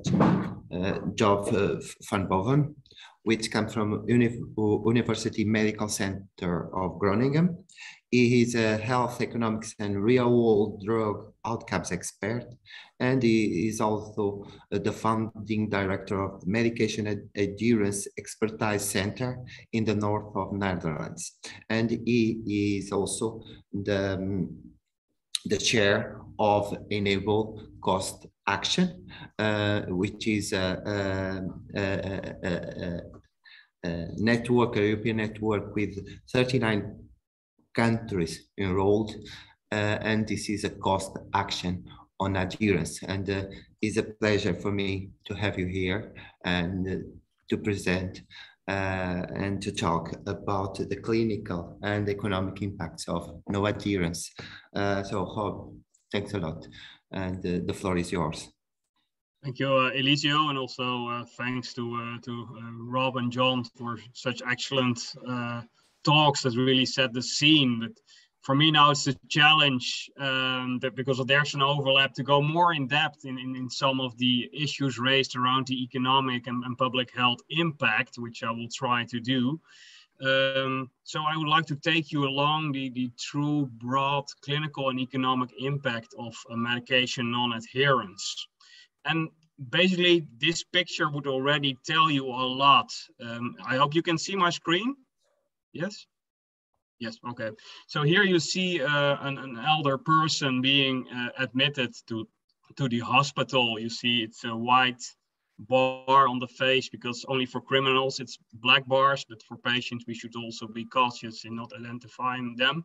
uh, Job uh, van Boven, which comes from Uni University Medical Center of Groningen. He is a health economics and real world drug outcomes expert, and he is also the founding director of the Medication Ad Adherence Expertise Center in the north of Netherlands. And he is also the, um, the chair of Enable Cost Action, uh, which is a, a, a, a network, a European network with 39 countries enrolled, uh, and this is a cost action on adherence. And uh, it's a pleasure for me to have you here and uh, to present uh, and to talk about the clinical and economic impacts of no adherence. Uh, so, thanks a lot, and uh, the floor is yours. Thank you, uh, Elísio, and also uh, thanks to to Rob and John for such excellent talks that really set the scene. But for me now, it's a challenge um, that because there's an overlap to go more in depth in, in, in some of the issues raised around the economic and, and public health impact, which I will try to do. Um, so I would like to take you along the, the true broad clinical and economic impact of medication non-adherence. And basically this picture would already tell you a lot. Um, I hope you can see my screen. Yes? Yes, okay. So here you see uh, an, an, elder person being uh, admitted to, to the hospital. You see it's a white bar on the face because only for criminals it's black bars, but for patients we should also be cautious in not identifying them.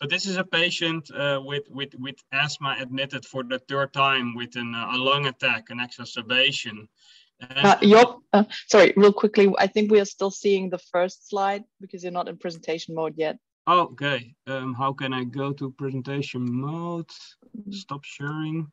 But this is a patient uh, with, with, with asthma admitted for the third time with an, uh, a lung attack, an exacerbation. Uh, Job, uh, sorry, real quickly, I think we are still seeing the first slide because you're not in presentation mode yet. Oh, okay, um, how can I go to presentation mode? Stop sharing.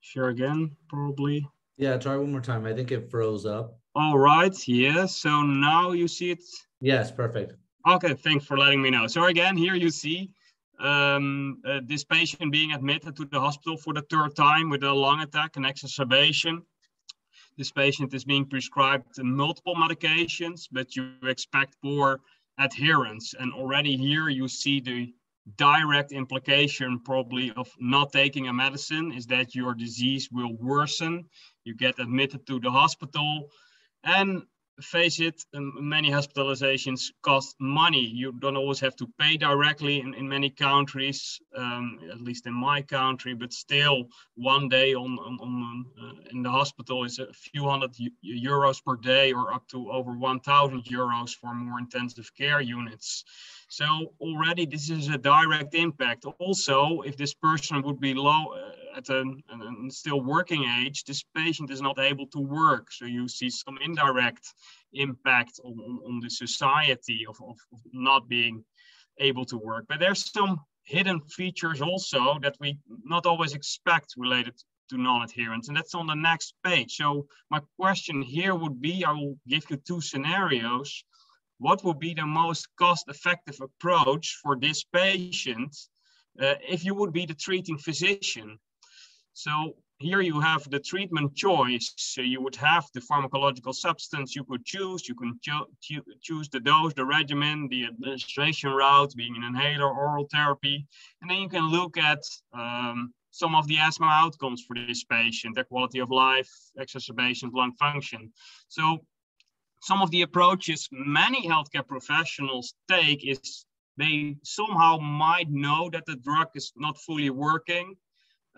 Share again, probably. Yeah, try one more time. I think it froze up. All right, yeah, so now you see it? Yes, perfect. Okay, thanks for letting me know. So again, here you see um, uh, this patient being admitted to the hospital for the third time with a lung attack and exacerbation this patient is being prescribed multiple medications, but you expect poor adherence. And already here you see the direct implication probably of not taking a medicine is that your disease will worsen. You get admitted to the hospital and face it, um, many hospitalizations cost money. You don't always have to pay directly in, in many countries, um, at least in my country, but still one day on, on, on uh, in the hospital is a few hundred euros per day or up to over 1000 euros for more intensive care units. So already this is a direct impact. Also, if this person would be low uh, at a, a, still working age, this patient is not able to work. So you see some indirect impact on, on, on the society of, of, of not being able to work. But there's some hidden features also that we not always expect related to non-adherence and that's on the next page so my question here would be i will give you two scenarios what would be the most cost-effective approach for this patient uh, if you would be the treating physician. So here you have the treatment choice. So you would have the pharmacological substance you could choose. You can cho choose the dose, the regimen, the administration route, being an inhaler, oral therapy. And then you can look at um, some of the asthma outcomes for this patient, their quality of life, exacerbations, lung function. So some of the approaches many healthcare professionals take is they somehow might know that the drug is not fully working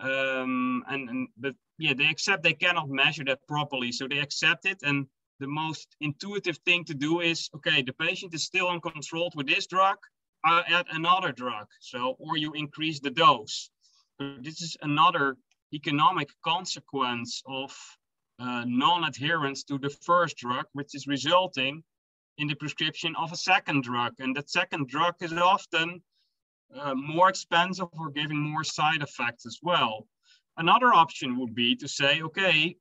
um, and, and but yeah they accept they cannot measure that properly so they accept it and the most intuitive thing to do is okay the patient is still uncontrolled with this drug uh, add another drug so or you increase the dose this is another economic consequence of uh, non-adherence to the first drug, which is resulting in the prescription of a second drug. And that second drug is often uh, more expensive or giving more side effects as well. Another option would be to say, okay,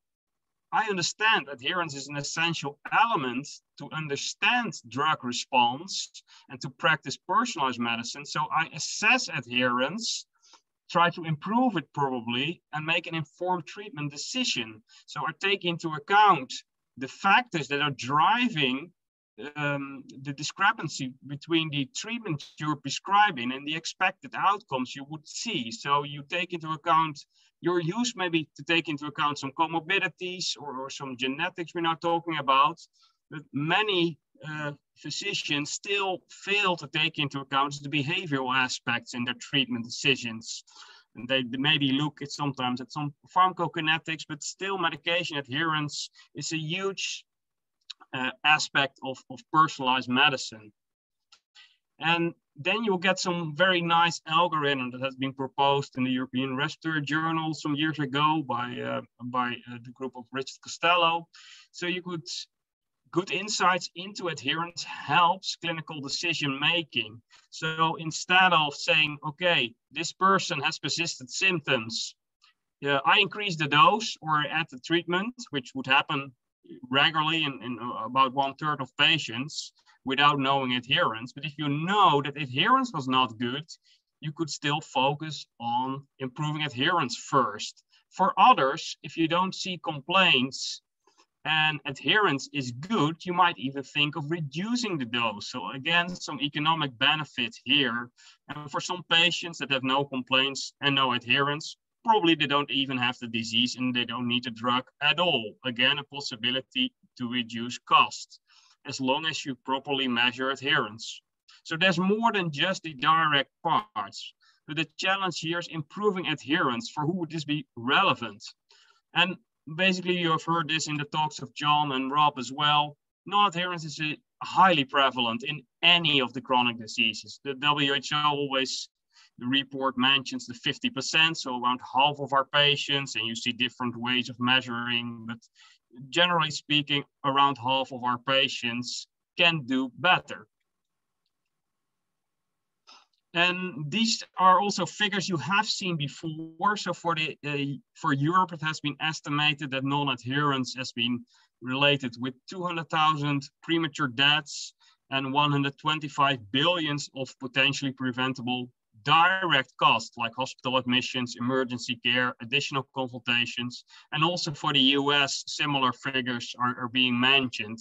I understand adherence is an essential element to understand drug response and to practice personalized medicine. So I assess adherence, try to improve it probably, and make an informed treatment decision. So I take into account the factors that are driving um, the discrepancy between the treatment you're prescribing and the expected outcomes you would see. So you take into account your use, maybe to take into account some comorbidities or, or some genetics we're not talking about, but many uh, physicians still fail to take into account the behavioral aspects in their treatment decisions. And they, they maybe look at sometimes at some pharmacokinetics, but still medication adherence is a huge uh, aspect of, of personalized medicine. And then you'll get some very nice algorithm that has been proposed in the European Respiratory Journal some years ago by, uh, by uh, the group of Richard Costello. So you could, good insights into adherence helps clinical decision making. So instead of saying, okay, this person has persistent symptoms, yeah, I increase the dose or add the treatment, which would happen regularly in, in uh, about one third of patients without knowing adherence. But if you know that adherence was not good, you could still focus on improving adherence first. For others, if you don't see complaints and adherence is good, you might even think of reducing the dose. So again, some economic benefit here. And for some patients that have no complaints and no adherence, probably they don't even have the disease and they don't need the drug at all. Again, a possibility to reduce costs as long as you properly measure adherence. So there's more than just the direct parts. But the challenge here is improving adherence. For who would this be relevant? And basically, you have heard this in the talks of John and Rob as well. Non-adherence is uh, highly prevalent in any of the chronic diseases. The WHO always the report mentions the 50%, so around half of our patients, and you see different ways of measuring, but generally speaking, around half of our patients can do better. And these are also figures you have seen before. So for the uh, for Europe, it has been estimated that non-adherence has been related with 200,000 premature deaths and 125 billions of potentially preventable direct costs like hospital admissions, emergency care, additional consultations, and also for the US, similar figures are, are being mentioned.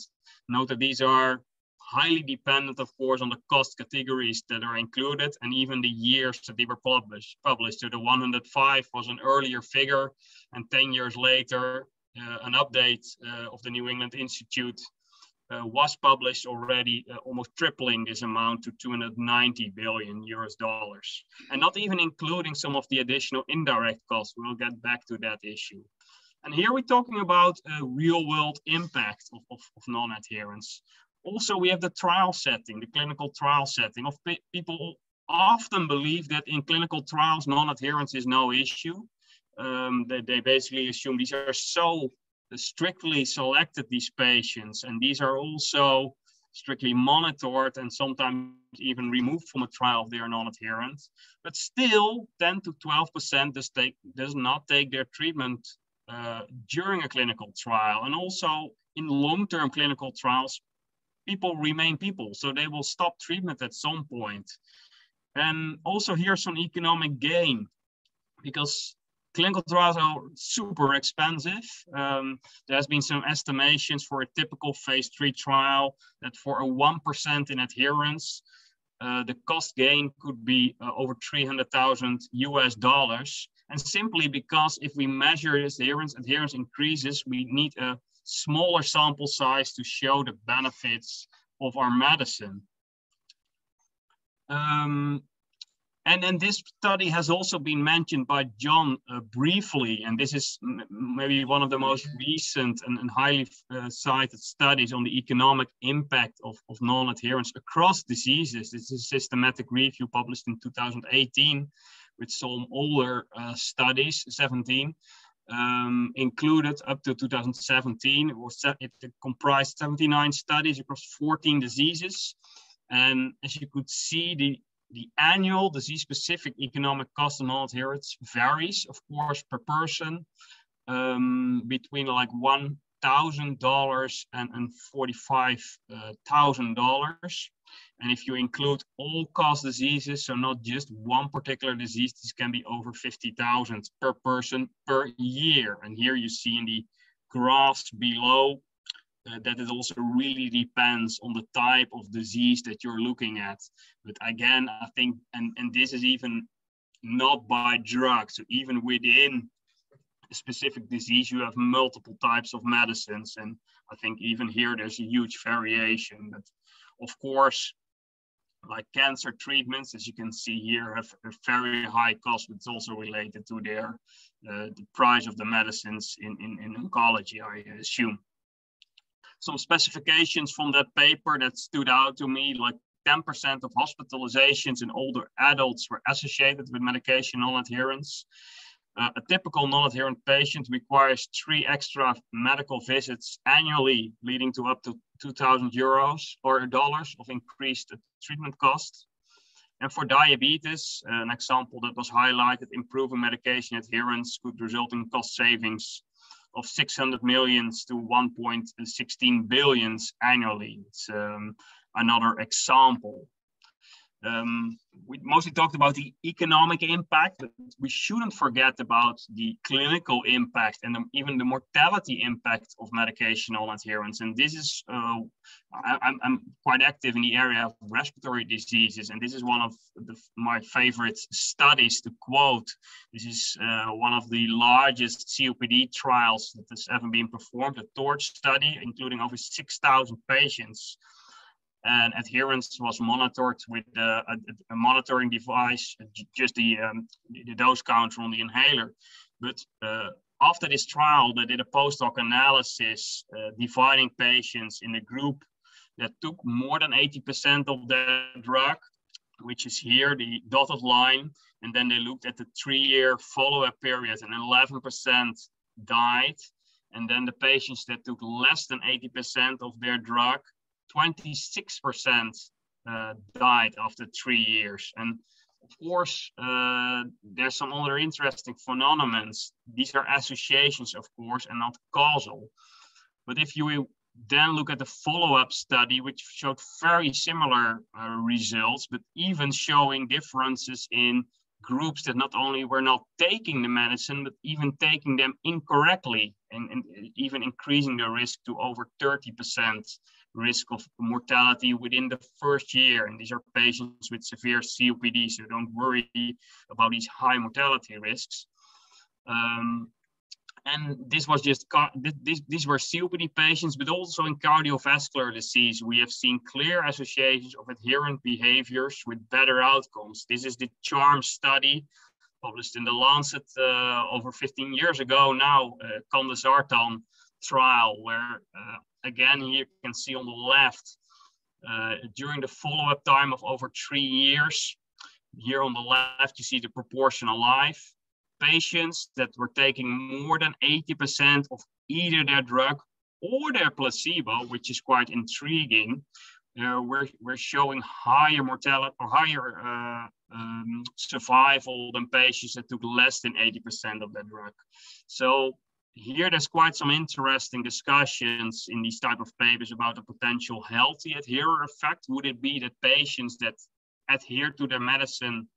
Note that these are highly dependent, of course, on the cost categories that are included and even the years that they were published. published. So the 105 was an earlier figure, and 10 years later, uh, an update uh, of the New England Institute was published already, uh, almost tripling this amount to 290 billion US dollars. And not even including some of the additional indirect costs. We'll get back to that issue. And here we're talking about a real world impact of, of, of non-adherence. Also, we have the trial setting, the clinical trial setting of pe people often believe that in clinical trials, non-adherence is no issue. Um, they, they basically assume these are so strictly selected these patients, and these are also strictly monitored and sometimes even removed from a trial if they are non-adherent. But still, 10 to 12% does, take, does not take their treatment uh, during a clinical trial. And also in long-term clinical trials, people remain people, so they will stop treatment at some point. And also here's some economic gain because clinical trials are super expensive. Um, there's been some estimations for a typical phase three trial that for a 1% in adherence, uh, the cost gain could be uh, over 300,000 US dollars. And simply because if we measure adherence, adherence increases, we need a smaller sample size to show the benefits of our medicine. Um, and then this study has also been mentioned by John uh, briefly, and this is maybe one of the most recent and, and highly uh, cited studies on the economic impact of, of non-adherence across diseases. It's a systematic review published in 2018 with some older uh, studies, 17, um, included up to 2017. It, was, it comprised 79 studies across 14 diseases. And as you could see, the the annual disease-specific economic cost of non-adherence varies, of course, per person um, between like one thousand dollars and, and forty-five thousand dollars. And if you include all cause diseases, so not just one particular disease, this can be over 50,000 per person per year. And here you see in the graphs below uh, that it also really depends on the type of disease that you're looking at. But again, I think, and, and this is even not by drugs, so even within a specific disease, you have multiple types of medicines. And I think even here, there's a huge variation. But of course, like cancer treatments, as you can see here, have a very high cost, but it's also related to their uh, the price of the medicines in, in, in oncology, I assume. Some specifications from that paper that stood out to me, like 10% of hospitalizations in older adults were associated with medication non-adherence. Uh, a typical non-adherent patient requires three extra medical visits annually, leading to up to 2,000 euros or dollars of increased treatment costs. And for diabetes, an example that was highlighted, improving medication adherence could result in cost savings of 600 millions to 1.16 billions annually. It's um, another example. Um, we mostly talked about the economic impact, but we shouldn't forget about the clinical impact and the, even the mortality impact of medication non-adherence. And this is, uh, I, am quite active in the area of respiratory diseases, and this is one of the, my favorite studies to quote. This is uh, one of the largest COPD trials that has ever been performed, a TORCH study, including over 6,000 patients and adherence was monitored with a, a, monitoring device, just the, um, the dose counter on the inhaler. But uh, after this trial, they did a post-hoc analysis uh, dividing patients in a group that took more than 80% of the drug, which is here, the dotted line. And then they looked at the three-year follow-up period and 11% died. And then the patients that took less than 80% of their drug 26% uh, died after three years. And of course, uh, there's some other interesting phenomena. These are associations, of course, and not causal. But if you then look at the follow-up study, which showed very similar uh, results, but even showing differences in groups that not only were not taking the medicine, but even taking them incorrectly and, and even increasing the risk to over 30% risk of mortality within the first year. And these are patients with severe COPD, so don't worry about these high mortality risks. Um, and this was just this, these were COPD patients, but also in cardiovascular disease, we have seen clear associations of adherent behaviors with better outcomes. This is the CHARM study published in the Lancet uh, over 15 years ago now, uh, Candesartan trial, where uh, again, here you can see on the left, uh, during the follow-up time of over three years, here on the left, you see the proportion alive. Patients that were taking more than 80% of either their drug or their placebo, which is quite intriguing, uh, we're, we're showing higher mortality or higher uh, um, survival than patients that took less than 80% of their drug. So here there's quite some interesting discussions in these type of papers about a potential healthy adherer effect. Would it be that patients that adhere to their medicine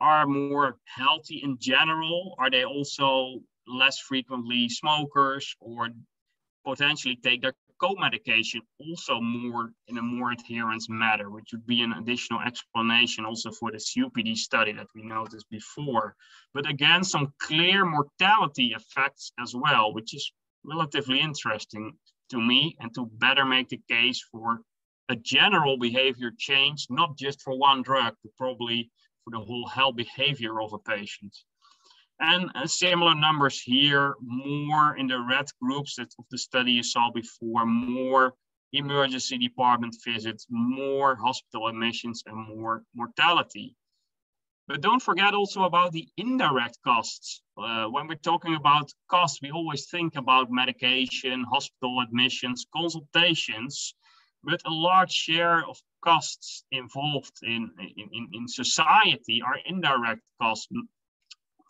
are more healthy in general? Are they also less frequently smokers or potentially take their co-medication also more in a more adherence matter, which would be an additional explanation also for the COPD study that we noticed before. But again, some clear mortality effects as well, which is relatively interesting to me and to better make the case for a general behavior change, not just for one drug, but probably for the whole health behavior of a patient. And uh, similar numbers here, more in the red groups that of the study you saw before, more emergency department visits, more hospital admissions, and more mortality. But don't forget also about the indirect costs. Uh, when we're talking about costs, we always think about medication, hospital admissions, consultations. but a large share of costs involved in, in, in society are indirect costs.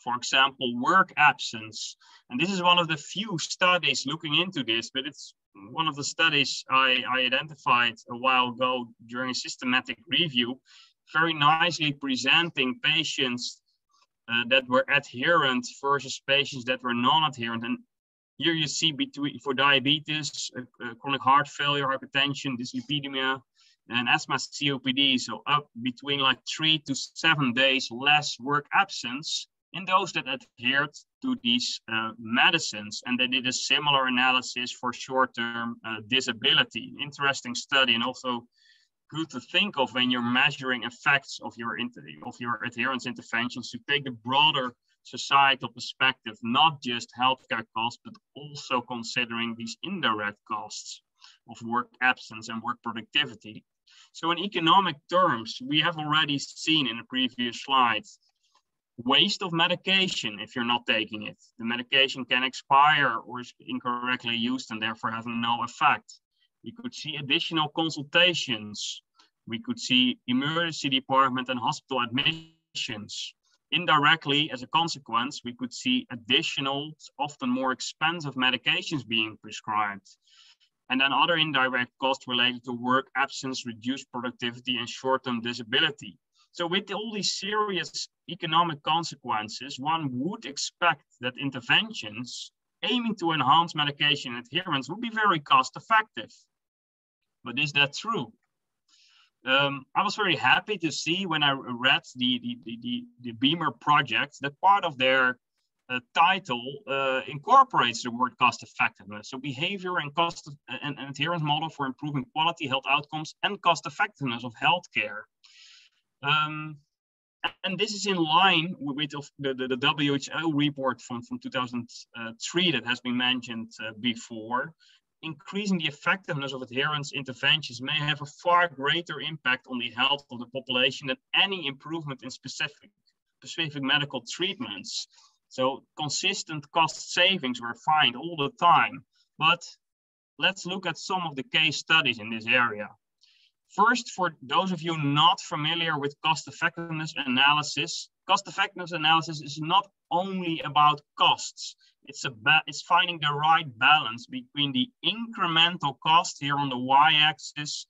For example, work absence. And this is one of the few studies looking into this, but it's one of the studies I, I identified a while ago during a systematic review, very nicely presenting patients uh, that were adherent versus patients that were non-adherent. And here you see between for diabetes, uh, uh, chronic heart failure, hypertension, dyslipidemia, and asthma COPD. So up between like three to seven days less work absence in those that adhered to these uh, medicines. And they did a similar analysis for short-term uh, disability. Interesting study and also good to think of when you're measuring effects of your, of your adherence interventions to take the broader societal perspective, not just healthcare costs, but also considering these indirect costs of work absence and work productivity. So in economic terms, we have already seen in the previous slides, waste of medication if you're not taking it. The medication can expire or is incorrectly used and therefore have no effect. We could see additional consultations. We could see emergency department and hospital admissions indirectly, as a consequence, we could see additional, often more expensive medications being prescribed. And then other indirect costs related to work absence, reduced productivity, and short-term disability. So with all these serious economic consequences, one would expect that interventions aiming to enhance medication adherence would be very cost effective. But is that true? um, I was very happy to see when I read the, the, the, the, the Beamer project that part of their uh, title uh, incorporates the word cost effectiveness. So behavior and cost and, and, adherence model for improving quality health outcomes and cost effectiveness of healthcare. Um, and this is in line with, the, the, the, WHO report from, from 2003 that has been mentioned uh, before, increasing the effectiveness of adherence interventions may have a far greater impact on the health of the population than any improvement in specific, specific medical treatments. So consistent cost savings were found all the time. But let's look at some of the case studies in this area. First, for those of you not familiar with cost effectiveness analysis, cost effectiveness analysis is not only about costs. It's, about it's finding the right balance between the incremental cost here on the y-axis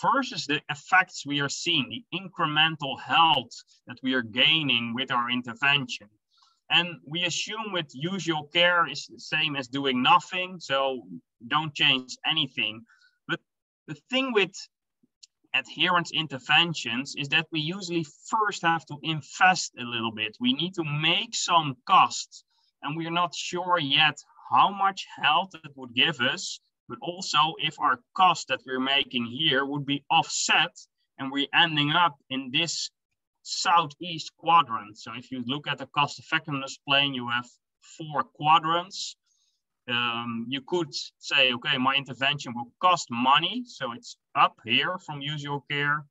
versus the effects we are seeing, the incremental health that we are gaining with our intervention. And we assume with usual care is the same as doing nothing, so don't change anything. But the thing with adherence interventions is that we usually first have to invest a little bit. We need to make some costs and we're not sure yet how much health it would give us, but also if our cost that we're making here would be offset and we're ending up in this southeast quadrant. So if you look at the cost effectiveness plane, you have four quadrants. Um, you could say, okay, my intervention will cost money. So it's up here from usual care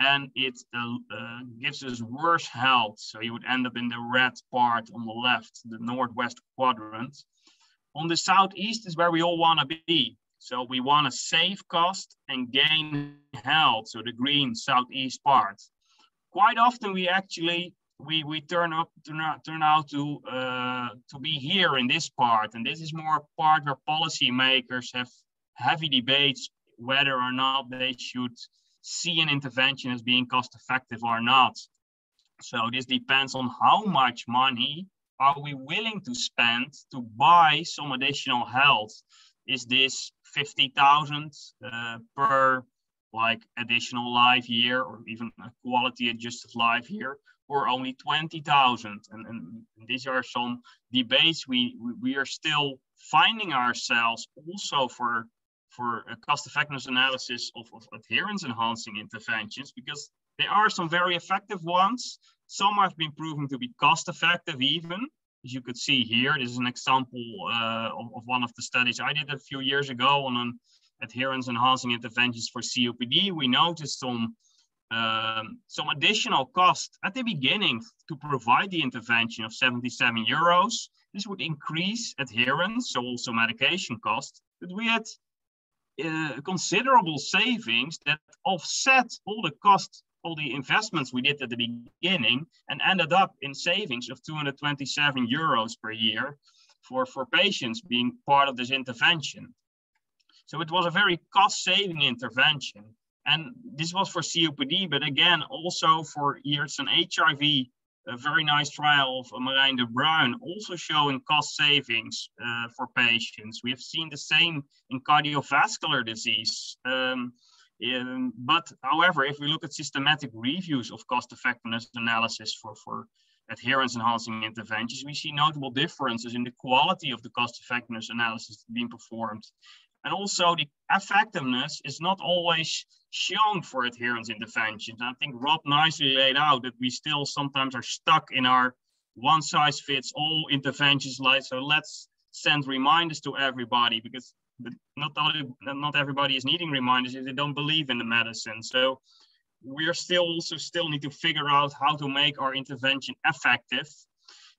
and it uh, uh, gives us worse health. So you would end up in the red part on the left, the northwest quadrant. On the southeast is where we all want to be. So we want to save cost and gain health. So the green southeast part. Quite often we actually we we turn up turn out turn out to uh, to be here in this part, and this is more part where policymakers have heavy debates whether or not they should see an intervention as being cost effective or not. So this depends on how much money are we willing to spend to buy some additional health? Is this 50,000 uh, per like additional life year or even a quality adjusted life year or only 20,000? And, and these are some debates we, we are still finding ourselves also for for a cost effectiveness analysis of, of adherence enhancing interventions because there are some very effective ones. Some have been proven to be cost effective even. As you could see here, this is an example uh, of, of, one of the studies I did a few years ago on an adherence enhancing interventions for COPD. We noticed some um, some additional cost at the beginning to provide the intervention of 77 euros. This would increase adherence, so also medication cost. But we had uh, considerable savings that offset all the costs, all the investments we did at the beginning and ended up in savings of 227 euros per year for, for patients being part of this intervention. So it was a very cost saving intervention. And this was for COPD, but again, also for years and HIV a very nice trial of Marijn de Bruin, also showing cost savings uh, for patients. We have seen the same in cardiovascular disease. Um, in, but however, if we look at systematic reviews of cost effectiveness analysis for, for adherence enhancing interventions, we see notable differences in the quality of the cost effectiveness analysis being performed and also the effectiveness is not always shown for adherence interventions. I think Rob nicely laid out that we still sometimes are stuck in our one size fits all interventions like, so let's send reminders to everybody because not, not everybody is needing reminders if they don't believe in the medicine. So we're still also still need to figure out how to make our intervention effective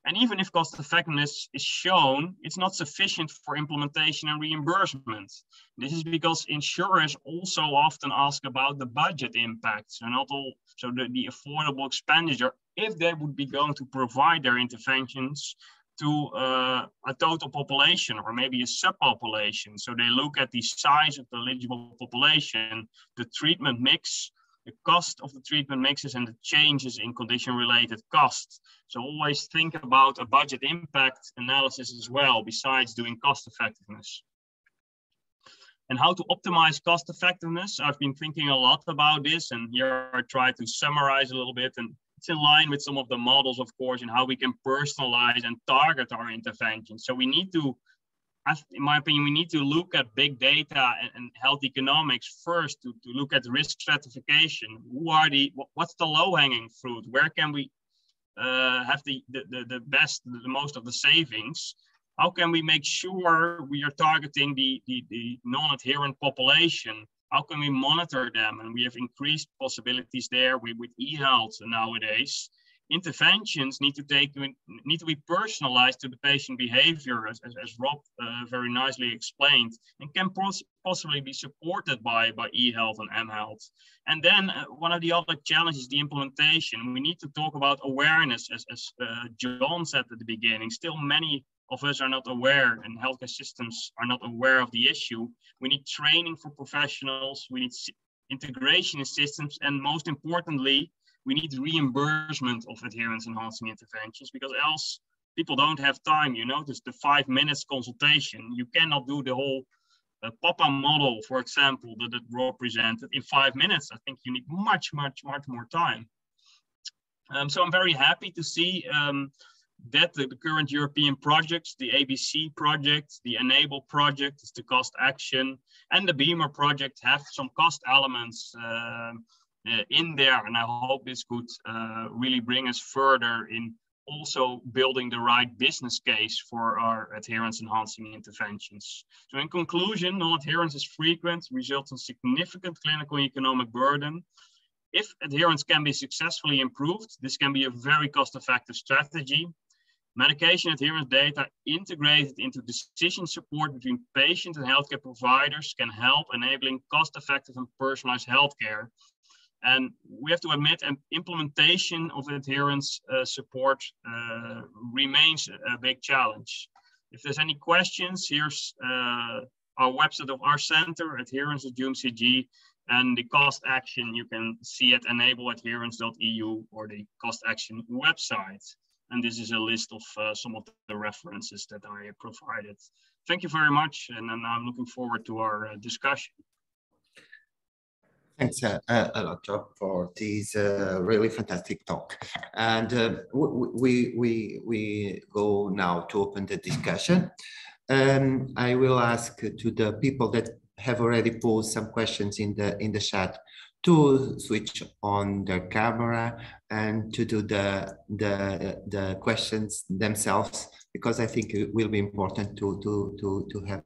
and even if cost effectiveness is shown, it's not sufficient for implementation and reimbursement. This is because insurers also often ask about the budget impacts and not all, so the, the affordable expenditure, if they would be going to provide their interventions to uh, a total population or maybe a subpopulation. So they look at the size of the eligible population, the treatment mix, the cost of the treatment mixes and the changes in condition related costs. So always think about a budget impact analysis as well, besides doing cost effectiveness. And how to optimize cost effectiveness. I've been thinking a lot about this and here I try to summarize a little bit and it's in line with some of the models, of course, and how we can personalize and target our interventions. So we need to in my opinion, we need to look at big data and, and, health economics first to, to look at risk stratification. Who are the, what's the low hanging fruit? Where can we uh, have the, the, the, best, the most of the savings? How can we make sure we are targeting the, the, the non-adherent population? How can we monitor them? And we have increased possibilities there with, with e-health nowadays interventions need to take need to be personalized to the patient behavior, as, as, as Rob uh, very nicely explained, and can pos possibly be supported by by e-health and m-health. And then uh, one of the other challenges, the implementation. We need to talk about awareness, as, as uh, John said at the beginning. Still, many of us are not aware, and healthcare systems are not aware of the issue. We need training for professionals. We need integration in systems, and most importantly, we need reimbursement of adherence enhancing interventions because else people don't have time. You notice the five minutes consultation. You cannot do the whole uh, PAPA model, for example, that, that Rob presented in five minutes. I think you need much, much, much more time. Um, so I'm very happy to see um, that the, the, current European projects, the ABC project, the Enable project, the cost action, and the Beamer project have some cost elements uh, in there. And I hope this could uh, really bring us further in also building the right business case for our adherence enhancing interventions. So in conclusion, non-adherence is frequent, results in significant clinical and economic burden. If adherence can be successfully improved, this can be a very cost-effective strategy. Medication adherence data integrated into decision support between patients and healthcare providers can help enabling cost-effective and personalized healthcare and we have to admit, implementation of adherence uh, support uh, remains a big challenge. If there's any questions, here's uh, our website of our center, adherence at UMCG, and the cost action you can see at enableadherence.eu or the cost action website. And this is a list of uh, some of the references that I provided. Thank you very much, and, and I'm looking forward to our uh, discussion. Thanks uh, a lot, Joe, for this uh, really fantastic talk. And uh, we, we, we go now to open the discussion. Um, I will ask to the people that have already posed some questions in the in the chat to switch on their camera and to do the the the questions themselves because I think it will be important to to to to have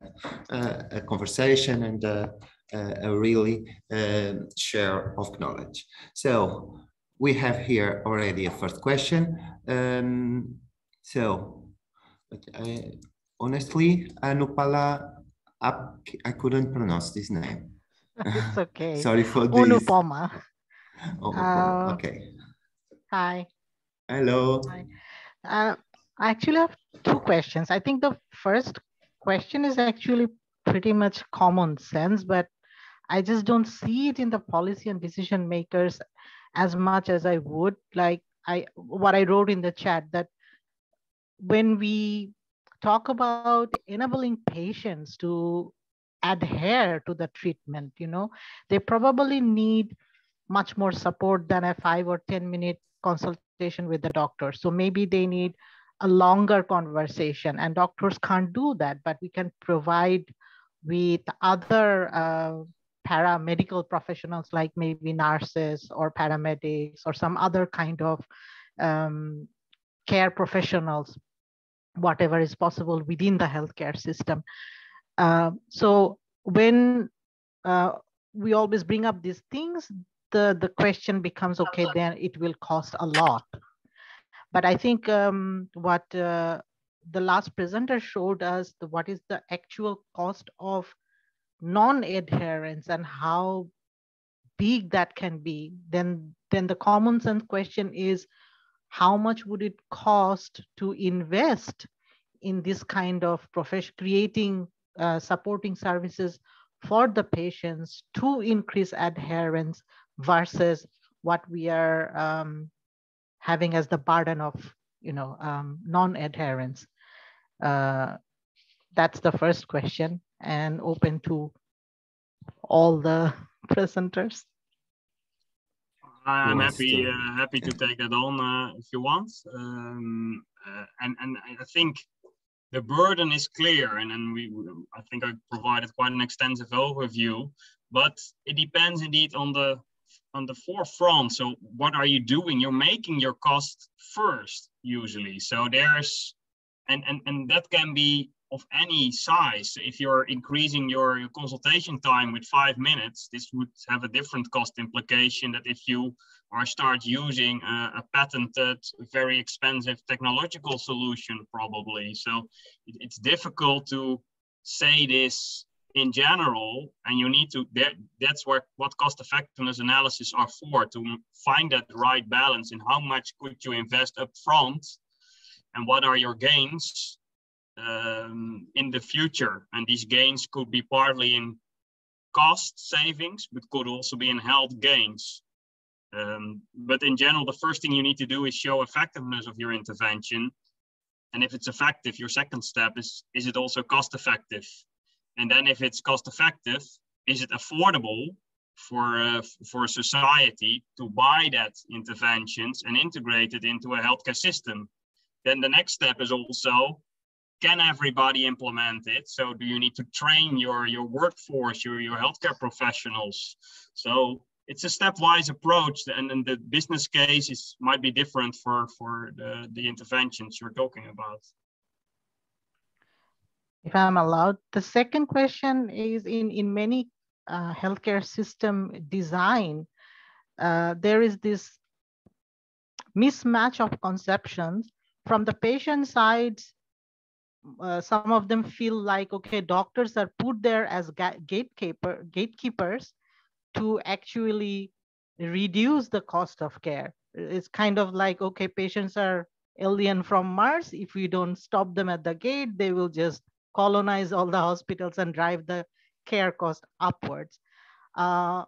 uh, a conversation and uh, a really um, share of knowledge. So we have here already a first question. Um, so I, honestly, Anupala I couldn't pronounce this name. it's okay. Sorry for this. Onupama. Onupama. Uh, okay. Hi. Hello. Hi. Uh, I actually have two questions. I think the first question is actually pretty much common sense, but I just don't see it in the policy and decision makers as much as I would like I what I wrote in the chat that when we talk about enabling patients to adhere to the treatment, you know, they probably need much more support than a five or 10 minute consultation with the doctor. So maybe they need a longer conversation and doctors can't do that, but we can provide with other uh, paramedical professionals like maybe nurses or paramedics or some other kind of um, care professionals, whatever is possible within the healthcare system. Uh, so when uh, we always bring up these things, the, the question becomes, okay, then it will cost a lot. But I think um, what uh, the last presenter showed us, the, what is the actual cost of non-adherence and how big that can be, then, then the common sense question is, how much would it cost to invest in this kind of profession, creating uh, supporting services for the patients to increase adherence versus what we are um, having as the burden of you know um, non-adherence? Uh, that's the first question and open to all the presenters. I'm happy uh, happy to take that on uh, if you want. Um, uh, and and I think the burden is clear, and then we I think I provided quite an extensive overview. But it depends indeed on the on the forefront. So what are you doing? You're making your cost first usually. So there's and and and that can be of any size. If you're increasing your, your consultation time with five minutes, this would have a different cost implication that if you are start using a, a patented, very expensive technological solution, probably. So it, it's difficult to say this in general, and you need to, that, that's where what cost effectiveness analysis are for, to find that right balance in how much could you invest up front and what are your gains um, in the future. And these gains could be partly in cost savings, but could also be in health gains. Um, but in general, the first thing you need to do is show effectiveness of your intervention. And if it's effective, your second step is, is it also cost effective? And then if it's cost effective, is it affordable for, uh, for society to buy that interventions and integrate it into a healthcare system? Then the next step is also can everybody implement it? So do you need to train your, your workforce, your, your healthcare professionals? So it's a stepwise approach and, and the business case is might be different for, for the, the interventions you're talking about. If I'm allowed, the second question is in, in many uh, healthcare system design, uh, there is this mismatch of conceptions from the patient side uh, some of them feel like okay doctors are put there as gatekeeper gatekeepers to actually reduce the cost of care. It's kind of like okay patients are alien from mars. If we don't stop them at the gate they will just colonize all the hospitals and drive the care cost upwards. Uh,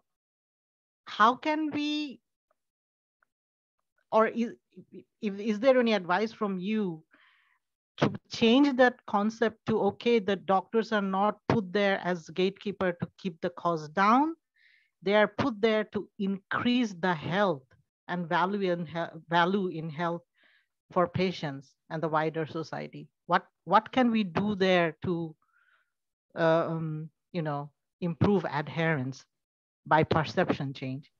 how can we or is, is there any advice from you to change that concept to okay the doctors are not put there as gatekeeper to keep the cost down. They are put there to increase the health and value in value in health for patients and the wider society. What what can we do there to uh, um, you know improve adherence by perception change?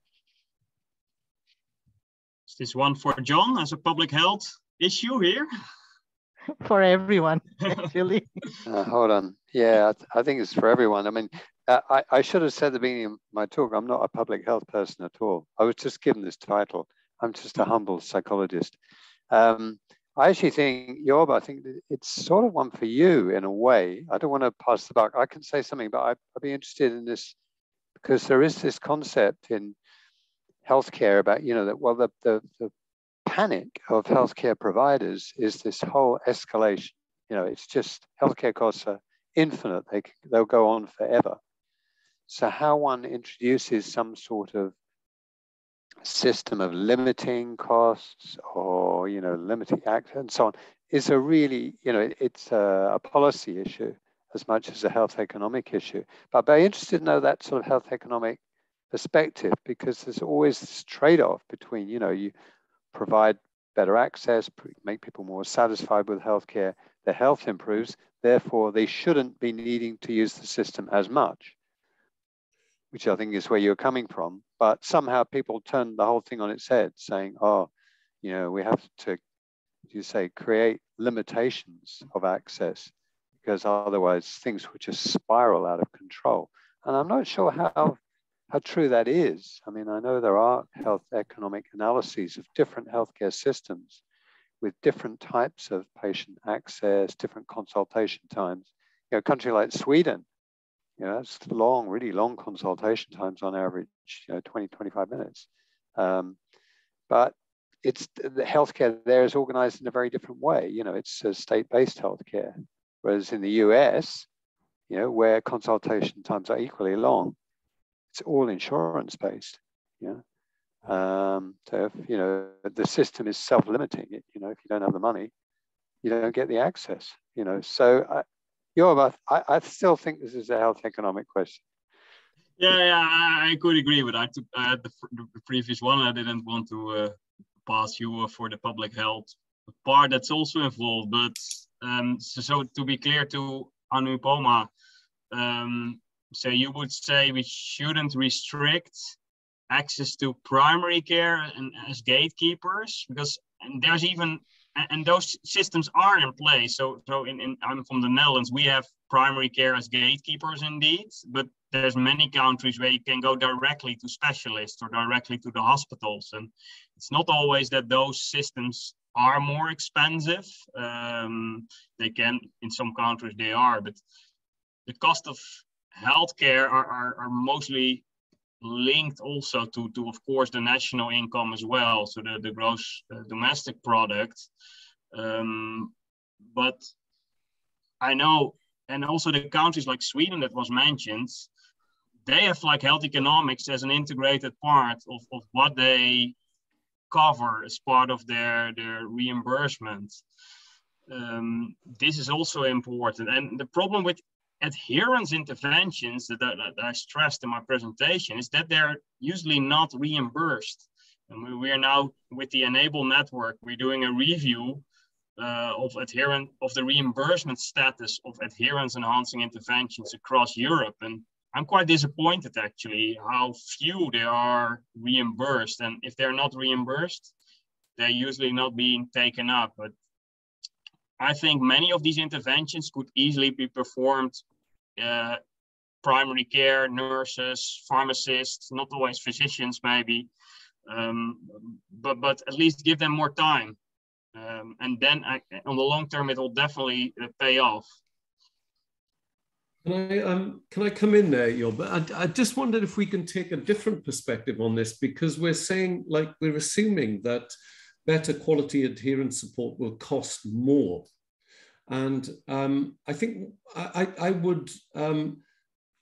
Is this one for john as a public health issue here for everyone, actually. Uh, hold on. Yeah, I, th I, think it's for everyone. I mean, uh, I, I should have said at the beginning of my talk, I'm not a public health person at all. I was just given this title. I'm just a humble psychologist. Um, I actually think, Job, I think it's sort of one for you in a way. I don't want to pass the buck. I can say something, but I, I'd be interested in this because there is this concept in healthcare about, you know, that, well, the, the, the panic of healthcare providers is this whole escalation. You know, it's just healthcare costs are infinite. They, they'll go on forever. So how one introduces some sort of system of limiting costs or, you know, limiting act and so on is a really, you know, it's a, a policy issue as much as a health economic issue. But i'm interested to know that sort of health economic perspective because there's always this trade-off between, you know, you provide better access, make people more satisfied with healthcare, their health improves, therefore they shouldn't be needing to use the system as much which I think is where you're coming from. But somehow people turn the whole thing on its head, saying, oh, you know, we have to, you say, create limitations of access because otherwise things would just spiral out of control. And I'm not sure how, how true that is. I mean, I know there are health economic analyses of different healthcare systems with different types of patient access, different consultation times. You know, a country like Sweden, you know, it's long, really long consultation times on average, you know, 20, 25 minutes. Um, but it's the healthcare there is organized in a very different way. You know, it's a state-based healthcare, whereas in the US, you know, where consultation times are equally long, it's all insurance-based. Yeah. Um, so if, you know, the system is self-limiting. You know, if you don't have the money, you don't get the access. You know, so I, Job, I, I still think this is a health economic question. Yeah, yeah, I, I could agree with that. I had the, the, previous one. I didn't want to uh, pass you for the public health part that's also involved. But um, so, so, to be clear to Anupama, um, so you would say we shouldn't restrict access to primary care and as gatekeepers because and there's even and those systems are in place. So, so in, in, I'm from the Netherlands. We have primary care as gatekeepers, indeed, but there's many countries where you can go directly to specialists or directly to the hospitals, and it's not always that those systems are more expensive. Um, they can, in some countries, they are, but the cost of healthcare are, are, are mostly linked also to, to of course, the national income as well, so the, the gross uh, domestic product. Um, but I know, and also the countries like Sweden that was mentioned, they have like health economics as an integrated part of, of what they cover as part of their, their reimbursement. Um, this is also important. And the problem with adherence interventions that, that, that, I stressed in my presentation is that they're usually not reimbursed. And we, we are now with the Enable network, we're doing a review uh, of adherent of the reimbursement status of adherence enhancing interventions across Europe. And I'm quite disappointed actually how few they are reimbursed. And if they're not reimbursed, they're usually not being taken up. But I think many of these interventions could easily be performed uh, primary care, nurses, pharmacists, not always physicians maybe, um, but, but at least give them more time. Um, and then I, on the long term, it will definitely uh, pay off. Can I, um, can I come in there, Job? I, I just wondered if we can take a different perspective on this because we're saying, like, we're assuming that better quality adherence support will cost more. And um, I think I, I would um,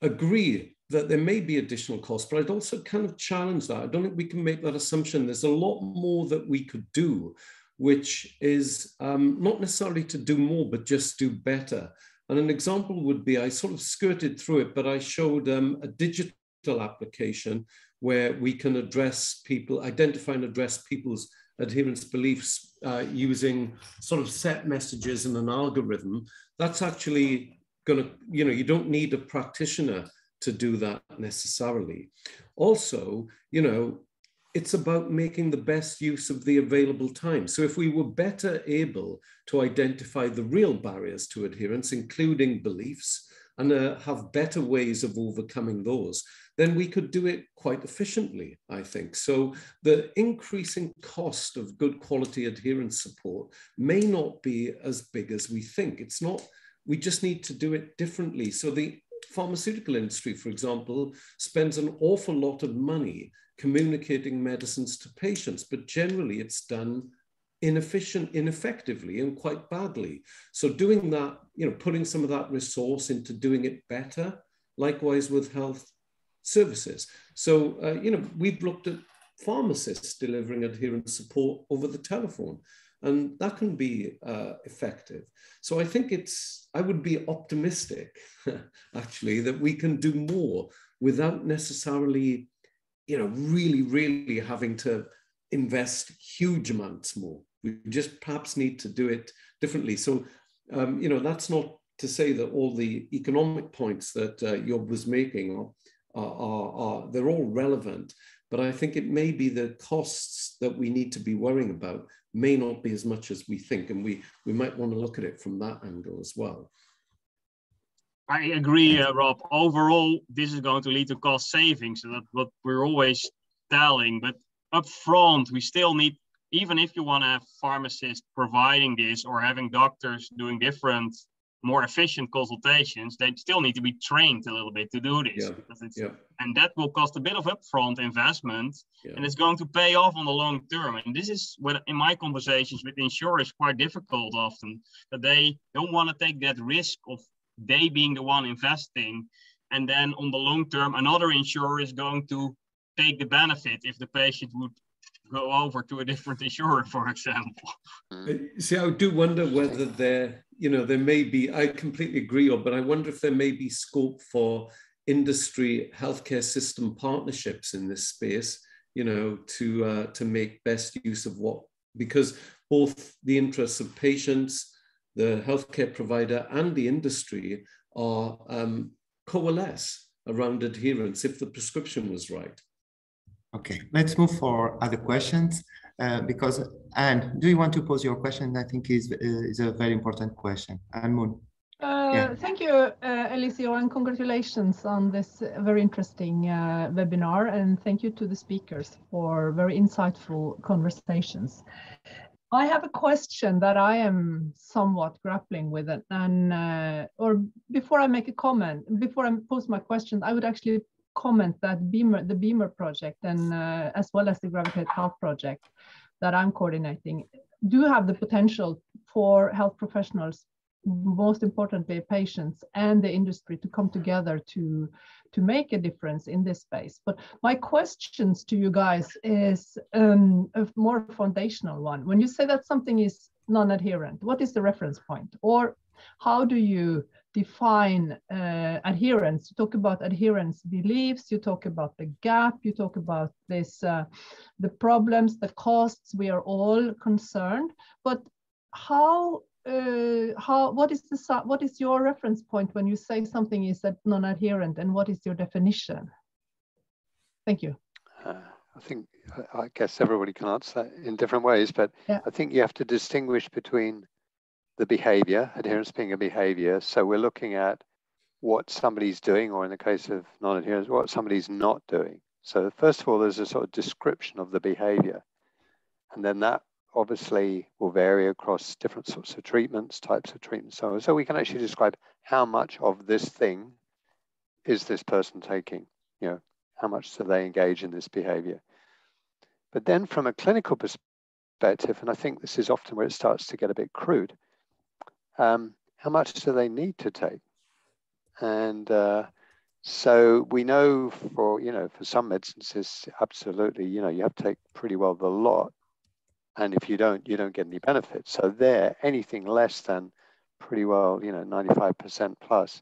agree that there may be additional costs, but I'd also kind of challenge that. I don't think we can make that assumption. There's a lot more that we could do, which is um, not necessarily to do more, but just do better. And an example would be I sort of skirted through it, but I showed um, a digital application where we can address people, identify and address people's adherence beliefs uh, using sort of set messages and an algorithm, that's actually going to, you know, you don't need a practitioner to do that necessarily. Also, you know, it's about making the best use of the available time. So if we were better able to identify the real barriers to adherence, including beliefs, and uh, have better ways of overcoming those, then we could do it quite efficiently, I think. So the increasing cost of good quality adherence support may not be as big as we think. It's not, we just need to do it differently. So the pharmaceutical industry, for example, spends an awful lot of money communicating medicines to patients, but generally it's done inefficient, ineffectively, and quite badly. So doing that, you know, putting some of that resource into doing it better, likewise with health services. So, uh, you know, we've looked at pharmacists delivering adherence support over the telephone, and that can be uh, effective. So I think it's, I would be optimistic, actually, that we can do more without necessarily, you know, really, really having to invest huge amounts more. We just perhaps need to do it differently. So, um, you know, that's not to say that all the economic points that uh, Job was making are, are, are, they're all relevant, but I think it may be the costs that we need to be worrying about may not be as much as we think, and we, we might want to look at it from that angle as well. I agree, uh, Rob. Overall, this is going to lead to cost savings. That's what we're always telling. But up front, we still need, even if you want to have pharmacists providing this or having doctors doing different, more efficient consultations, they still need to be trained a little bit to do this. Yeah. Yeah. And that will cost a bit of upfront investment Yeah. and it's going to pay off on the long term. And this is what in my conversations with insurers quite difficult often that they don't want to take that risk of they being the one investing. And then on the long term, another insurer is going to take the benefit if the patient would go over to a different insurer, for example. Uh, See, I do wonder whether there, you know, there may be, I completely agree, but I wonder if there may be scope for industry healthcare system partnerships in this space, you know, to, uh, to make best use of what, because both the interests of patients, the healthcare provider and the industry are um, coalesce around adherence if the prescription was right. Okay, let's move for other questions. Uh, because, Anne, do you want to pose your question? I think is uh, is a very important question. And Moon. Uh, Yeah. Thank you, uh, Elísio, and congratulations on this very interesting uh, webinar. And thank you to the speakers for very insightful conversations. I have a question that I am somewhat grappling with, it, and uh, or before I make a comment, before I pose my question, I would actually comment that Beamer, the Beamer project, and uh, as well as the Gravitate Health project that I'm coordinating, do have the potential for health professionals most importantly patients and the industry to come together to to make a difference in this space. But my questions to you guys is um, a more foundational one. When you say that something is non-adherent what is the reference point? Or how do you define uh, adherence. You talk about adherence beliefs you talk about the gap you talk about this uh, the problems the costs we are all concerned. But how uh, how what is the what is your reference point when you say something is that non-adherent and what is your definition? Thank you. Uh, I think, I- I guess everybody can answer that in different ways, but Yeah. I think you have to distinguish between the behavior, adherence being a behavior. So we're looking at what somebody's doing, or in the case of non-adherence, what somebody's not doing. So first of all, there's a sort of description of the behavior. And then that obviously will vary across different sorts of treatments, types of treatments. So, so we can actually describe how much of this thing is this person taking, you know, how much do they engage in this behavior. But then from a clinical perspective, and I think this is often where it starts to get a bit crude, um, how much do they need to take? And uh, so we know for, you know, for some medicines, it's absolutely, you know, you have to take pretty well the lot. And if you don't, you don't get any benefit. So there, anything less than pretty well, you know, 95% plus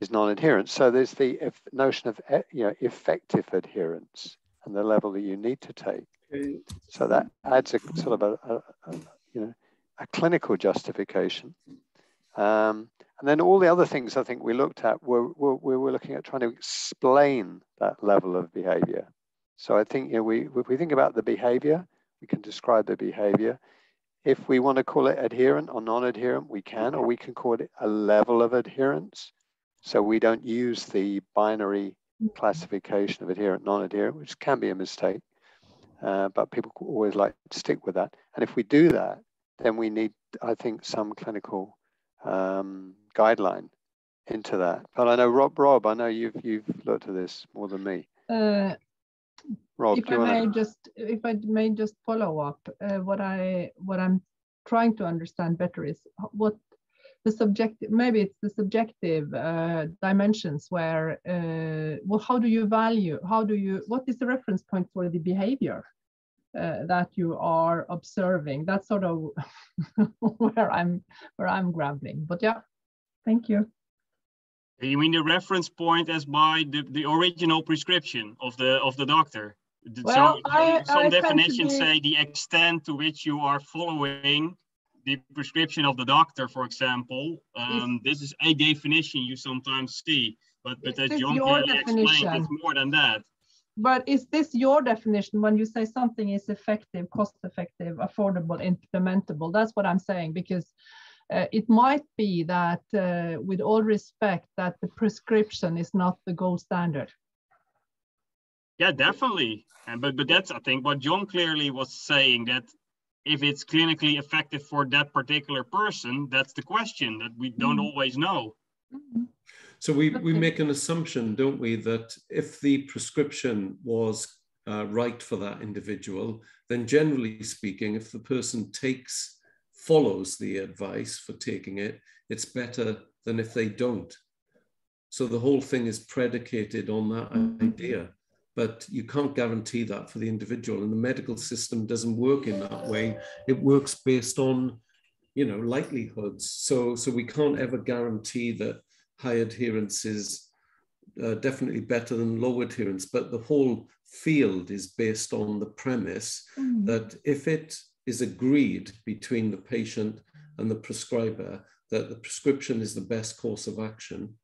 is non-adherence. So there's the if, notion of, you know, effective adherence and the level that you need to take. So that adds a sort of a, a, a you know, a clinical justification. Um, and then all the other things I think we looked at were, were we were looking at trying to explain that level of behavior. So I think you know, we if we think about the behavior, we can describe the behavior. If we want to call it adherent or non-adherent, we can, or we can call it a level of adherence. So we don't use the binary classification of adherent, non-adherent, which can be a mistake. Uh, but people always like to stick with that. And if we do that, then we need, I think, some clinical um, guideline into that. But I know Rob, Rob, I know you've you've looked at this more than me. Uh, Rob, if I may just if I may just follow up, uh, what I what I'm trying to understand better is what the subjective maybe it's the subjective uh, dimensions where uh, well how do you value how do you what is the reference point for the behavior uh, that you are observing. That's sort of where i'm where i'm grappling. But yeah thank you. You mean the reference point as by the, the original prescription of the of the doctor? Well, so I, some I definitions be... say the extent to which you are following the prescription of the doctor, for example. Um, this is a definition you sometimes see, but, but as John clearly explained, it's more than that. But is this your definition when you say something is effective, cost effective, affordable, implementable? That's what I'm saying, because uh, it might be that uh, with all respect that the prescription is not the gold standard. Yeah, definitely. And, but, but that's, I think, what John clearly was saying that if it's clinically effective for that particular person, that's the question that we don't mm-hmm. always know. Mm-hmm. So we, we make an assumption, don't we, that if the prescription was uh, right for that individual, then generally speaking, if the person takes, follows the advice for taking it, it's better than if they don't. So the whole thing is predicated on that mm-hmm. idea but you can't guarantee that for the individual. And the medical system doesn't work in that way. It works based on, you know, likelihoods. So, so we can't ever guarantee that high adherence is uh, definitely better than low adherence. But the whole field is based on the premise mm. that if it is agreed between the patient and the prescriber that the prescription is the best course of action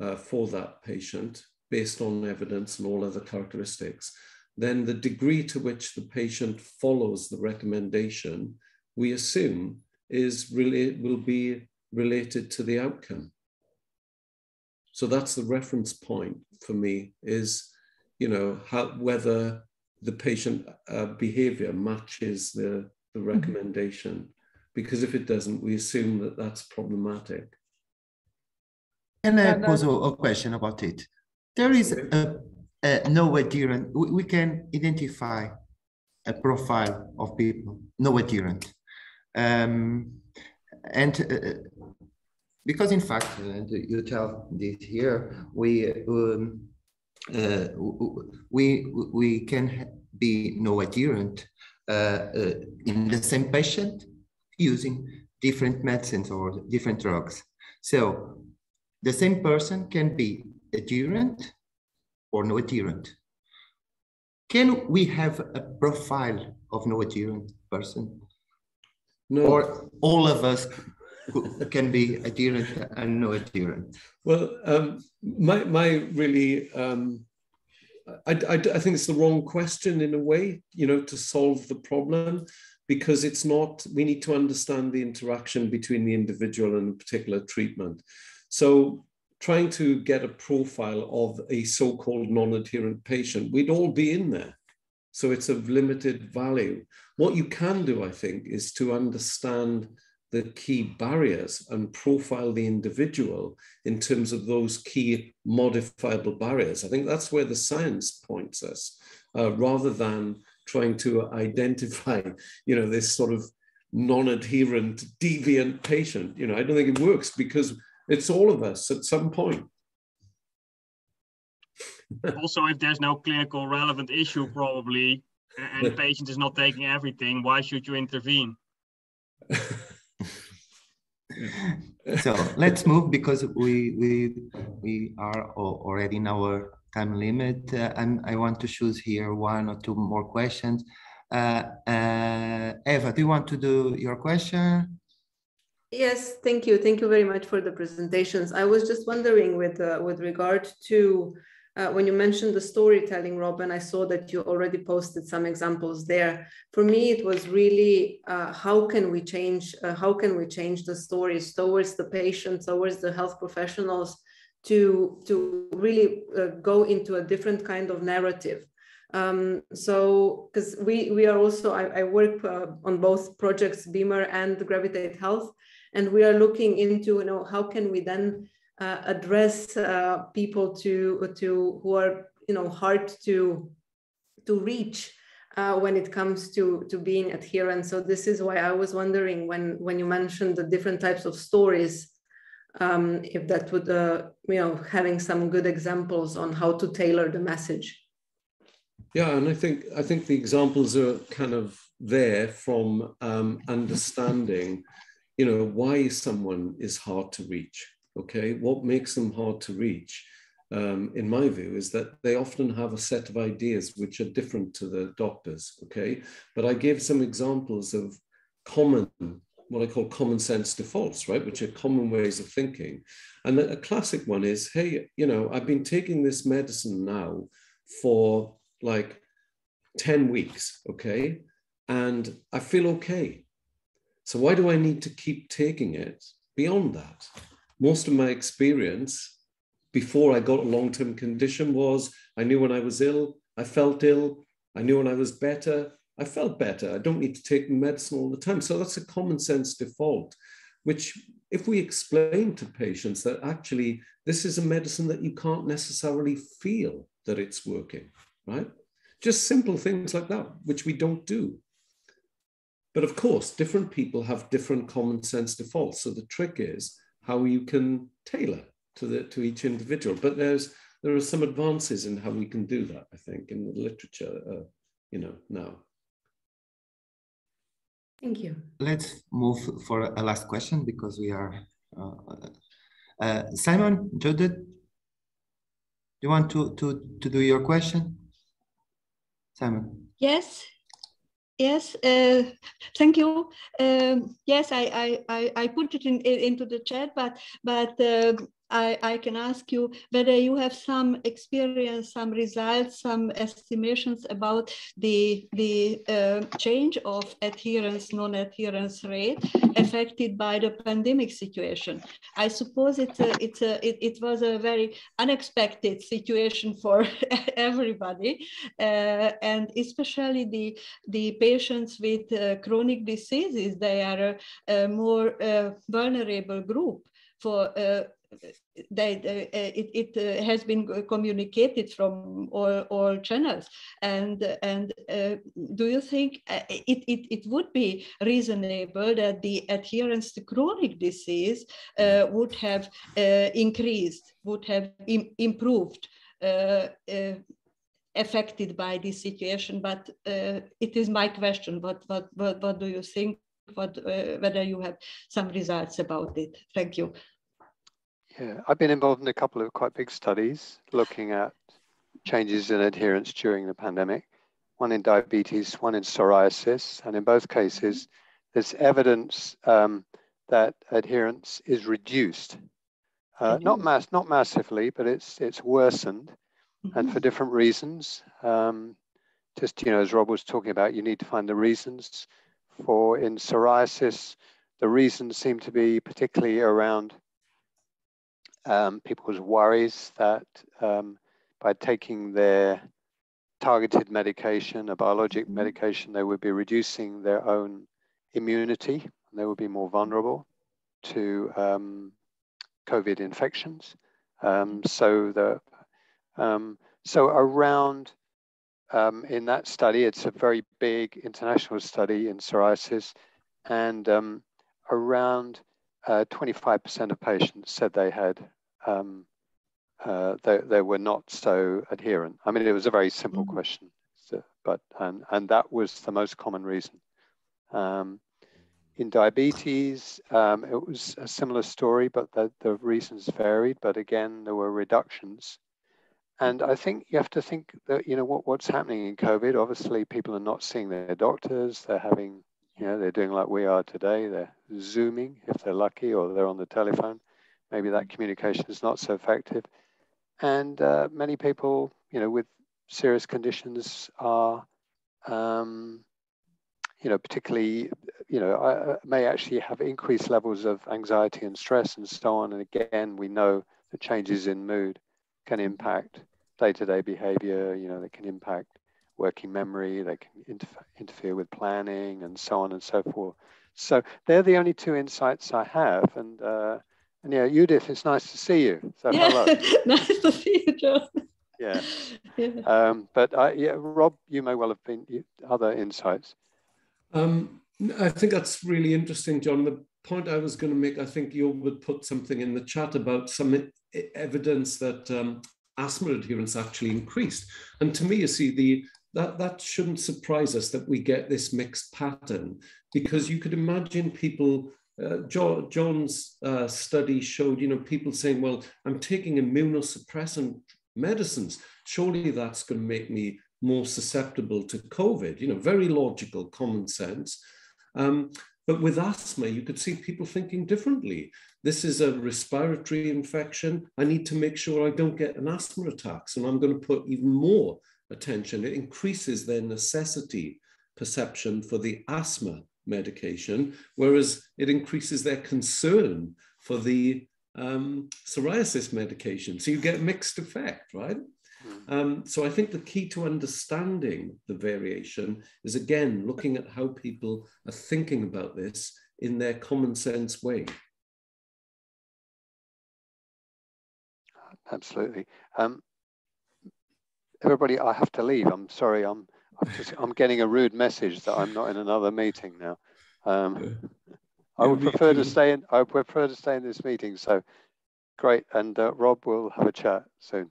uh, for that patient, based on evidence and all other characteristics, then the degree to which the patient follows the recommendation, we assume, is really will be related to the outcome. So that's the reference point for me is, you know, how, whether the patient uh, behavior matches the, the mm-hmm. recommendation. Mm -hmm. Because if it doesn't, we assume that that's problematic. Can I pose a question about it? There is a, a no adherent, we, we can identify a profile of people, no adherent. Um, and uh, because in fact, and you tell this here, we, um, uh, we, we can be no adherent uh, uh, in the same patient using different medicines or different drugs. So the same person can be adherent or no adherent. Can we have a profile of no adherent person? No. Or all of us can be adherent and no adherent? Well, um, my, my really, um, I, I, I think it's the wrong question in a way, you know, to solve the problem because it's not, we need to understand the interaction between the individual and a particular treatment. So trying to get a profile of a so-called non-adherent patient, we'd all be in there. So it's of limited value. What you can do, I think, is to understand the key barriers and profile the individual in terms of those key modifiable barriers. I think that's where the science points us, uh, rather than trying to identify, you know, this sort of non-adherent, deviant patient. You know, I don't think it works because it's all of us at some point. also, if there's no clinical relevant issue, probably, and the patient is not taking everything, why should you intervene? So let's move because we we we are already in our time limit, uh, and I want to choose here one or two more questions. Uh, uh, Eva, do you want to do your question? Yes, thank you. Thank you very much for the presentations. I was just wondering with, uh, with regard to uh, when you mentioned the storytelling, Robin, I saw that you already posted some examples there. For me, it was really uh, how can we change uh, how can we change the stories towards the patients, towards the health professionals to to really uh, go into a different kind of narrative. Um, so, because we we are also I, I work uh, on both projects, Beamer and Gravitate Health, and we are looking into you know how can we then uh, address uh, people to to who are you know hard to to reach uh, when it comes to to being adherent. So this is why I was wondering when when you mentioned the different types of stories, um, if that would uh, you know having some good examples on how to tailor the message. Yeah, and I think I think the examples are kind of there from um, understanding, you know, why someone is hard to reach. Okay, what makes them hard to reach? um, in my view, is that they often have a set of ideas which are different to the doctors. Okay, but I gave some examples of common, what I call common sense defaults, right, which are common ways of thinking. And a classic one is, hey, you know, I've been taking this medicine now for like 10 weeks, okay, and I feel okay. So why do I need to keep taking it beyond that? Most of my experience before I got a long term condition was I knew when I was ill, I felt ill. I knew when I was better, I felt better. I don't need to take medicine all the time. So that's a common sense default, which, if we explain to patients that actually this is a medicine that you can't necessarily feel that it's working, right? Just simple things like that, which we don't do. But of course, different people have different common sense defaults. So the trick is how you can tailor to the to each individual. But there's there are some advances in how we can do that. I think in the literature, uh, you know, now. Thank you. Let's move for a last question because we are. Uh, uh, Simon, Judith, you want to to to do your question? Simon. Yes, Yes, uh, thank you. Um, yes, I, I, I, put it in, in, into the chat, but but uh, I, I can ask you whether you have some experience, some results, some estimations about the, the uh, change of adherence, non-adherence rate affected by the pandemic situation. I suppose it's a, it's a, it, it was a very unexpected situation for everybody, uh, and especially the, the patients with uh, chronic diseases, they are a, a more uh, vulnerable group for uh, they, they, uh, it, it uh, has been communicated from all, all channels. And, and uh, do you think uh, it, it, it would be reasonable that the adherence to chronic disease uh, would have uh, increased, would have Im improved? affected by this situation but it is my question what, what what what do you think what whether you have some results about it thank you yeah, I've been involved in a couple of quite big studies looking at changes in adherence during the pandemic, one in diabetes, one in psoriasis. And in both cases, there's evidence um, that adherence is reduced. Uh, not mass, not massively, but it's it's worsened, mm-hmm. and for different reasons. Um, just you know, as Rob was talking about, you need to find the reasons. For in psoriasis, the reasons seem to be particularly around um, people's worries that um, by taking their targeted medication, a biologic mm-hmm. medication, they would be reducing their own immunity. They would be more vulnerable to um, COVID infections. Um, so the um, so around um, in that study, it's a very big international study in psoriasis, and around 25% uh, of patients said they had um, uh, they, they were not so adherent. I mean, it was a very simple mm -hmm. question, so, but and, and that was the most common reason. Um, in diabetes, um, it was a similar story, but the, the reasons varied. But again, there were reductions. And I think you have to think that, you know, what, what's happening in COVID, obviously people are not seeing their doctors. They're having, you know, they're doing like we are today. They're Zooming if they're lucky or they're on the telephone maybe that communication is not so effective. And uh, many people, you know, with serious conditions are, um, you know, particularly, you know, uh, may actually have increased levels of anxiety and stress and so on. And again, we know that changes in mood can impact day-to-day behavior, you know, they can impact working memory, they can interfere, interfere with planning and so on and so forth. So they're the only two insights I have. And, uh, and yeah, Judith, it's nice to see you. So yeah. hello. nice to see you, John. Yeah. yeah. Um, but uh, yeah, Rob, you may well have been other insights. Um, I think that's really interesting, John. The point I was going to make, I think you would put something in the chat about some evidence that um, asthma adherence actually increased. And to me, you see, the that, that shouldn't surprise us that we get this mixed pattern because you could imagine people uh, jo John's uh, study showed, you know, people saying, well, I'm taking immunosuppressant medicines. Surely that's going to make me more susceptible to COVID, you know, very logical, common sense. Um, but with asthma, you could see people thinking differently. This is a respiratory infection. I need to make sure I don't get an asthma attack. So I'm going to put even more attention. It increases their necessity perception for the asthma medication, whereas it increases their concern for the um, psoriasis medication. So you get mixed effect, right? Um, so I think the key to understanding the variation is again looking at how people are thinking about this in their common sense way. Absolutely. Um, everybody, I have to leave. I'm sorry. I'm I'm, just, I'm getting a rude message that I'm not in another meeting now. Um, I would prefer to stay in. I would prefer to stay in this meeting. So great, and uh, Rob will have a chat soon.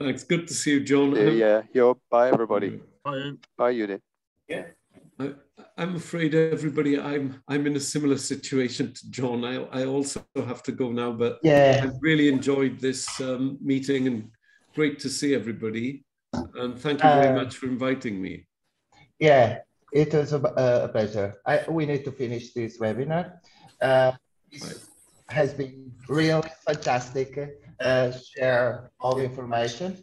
Thanks. Good to see you, John. Yeah, yeah. You're, bye, everybody. Bye. Bye, Judith. Yeah. I, am afraid everybody. I'm I'm in a similar situation to John. I I also have to go now, but yeah, I really enjoyed this um, meeting and great to see everybody. And thank you very uh, much for inviting me. Yeah, it was a, a pleasure. I, we need to finish this webinar. Uh, right. has been really fantastic. Uh, share all the information.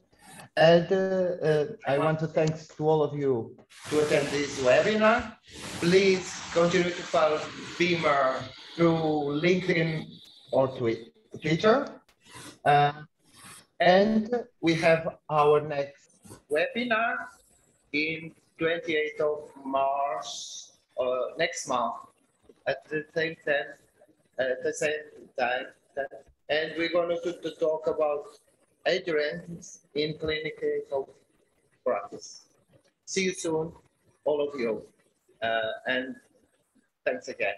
And uh, uh, I want to thank to all of you to attend this webinar. Please continue to follow Beamer through LinkedIn or Twitter. Uh, and we have our next webinar in 28th of March, uh, next month, at the same time, at the same time. And we're going to, to talk about adherence in clinical practice. See you soon, all of you. Uh, and thanks again.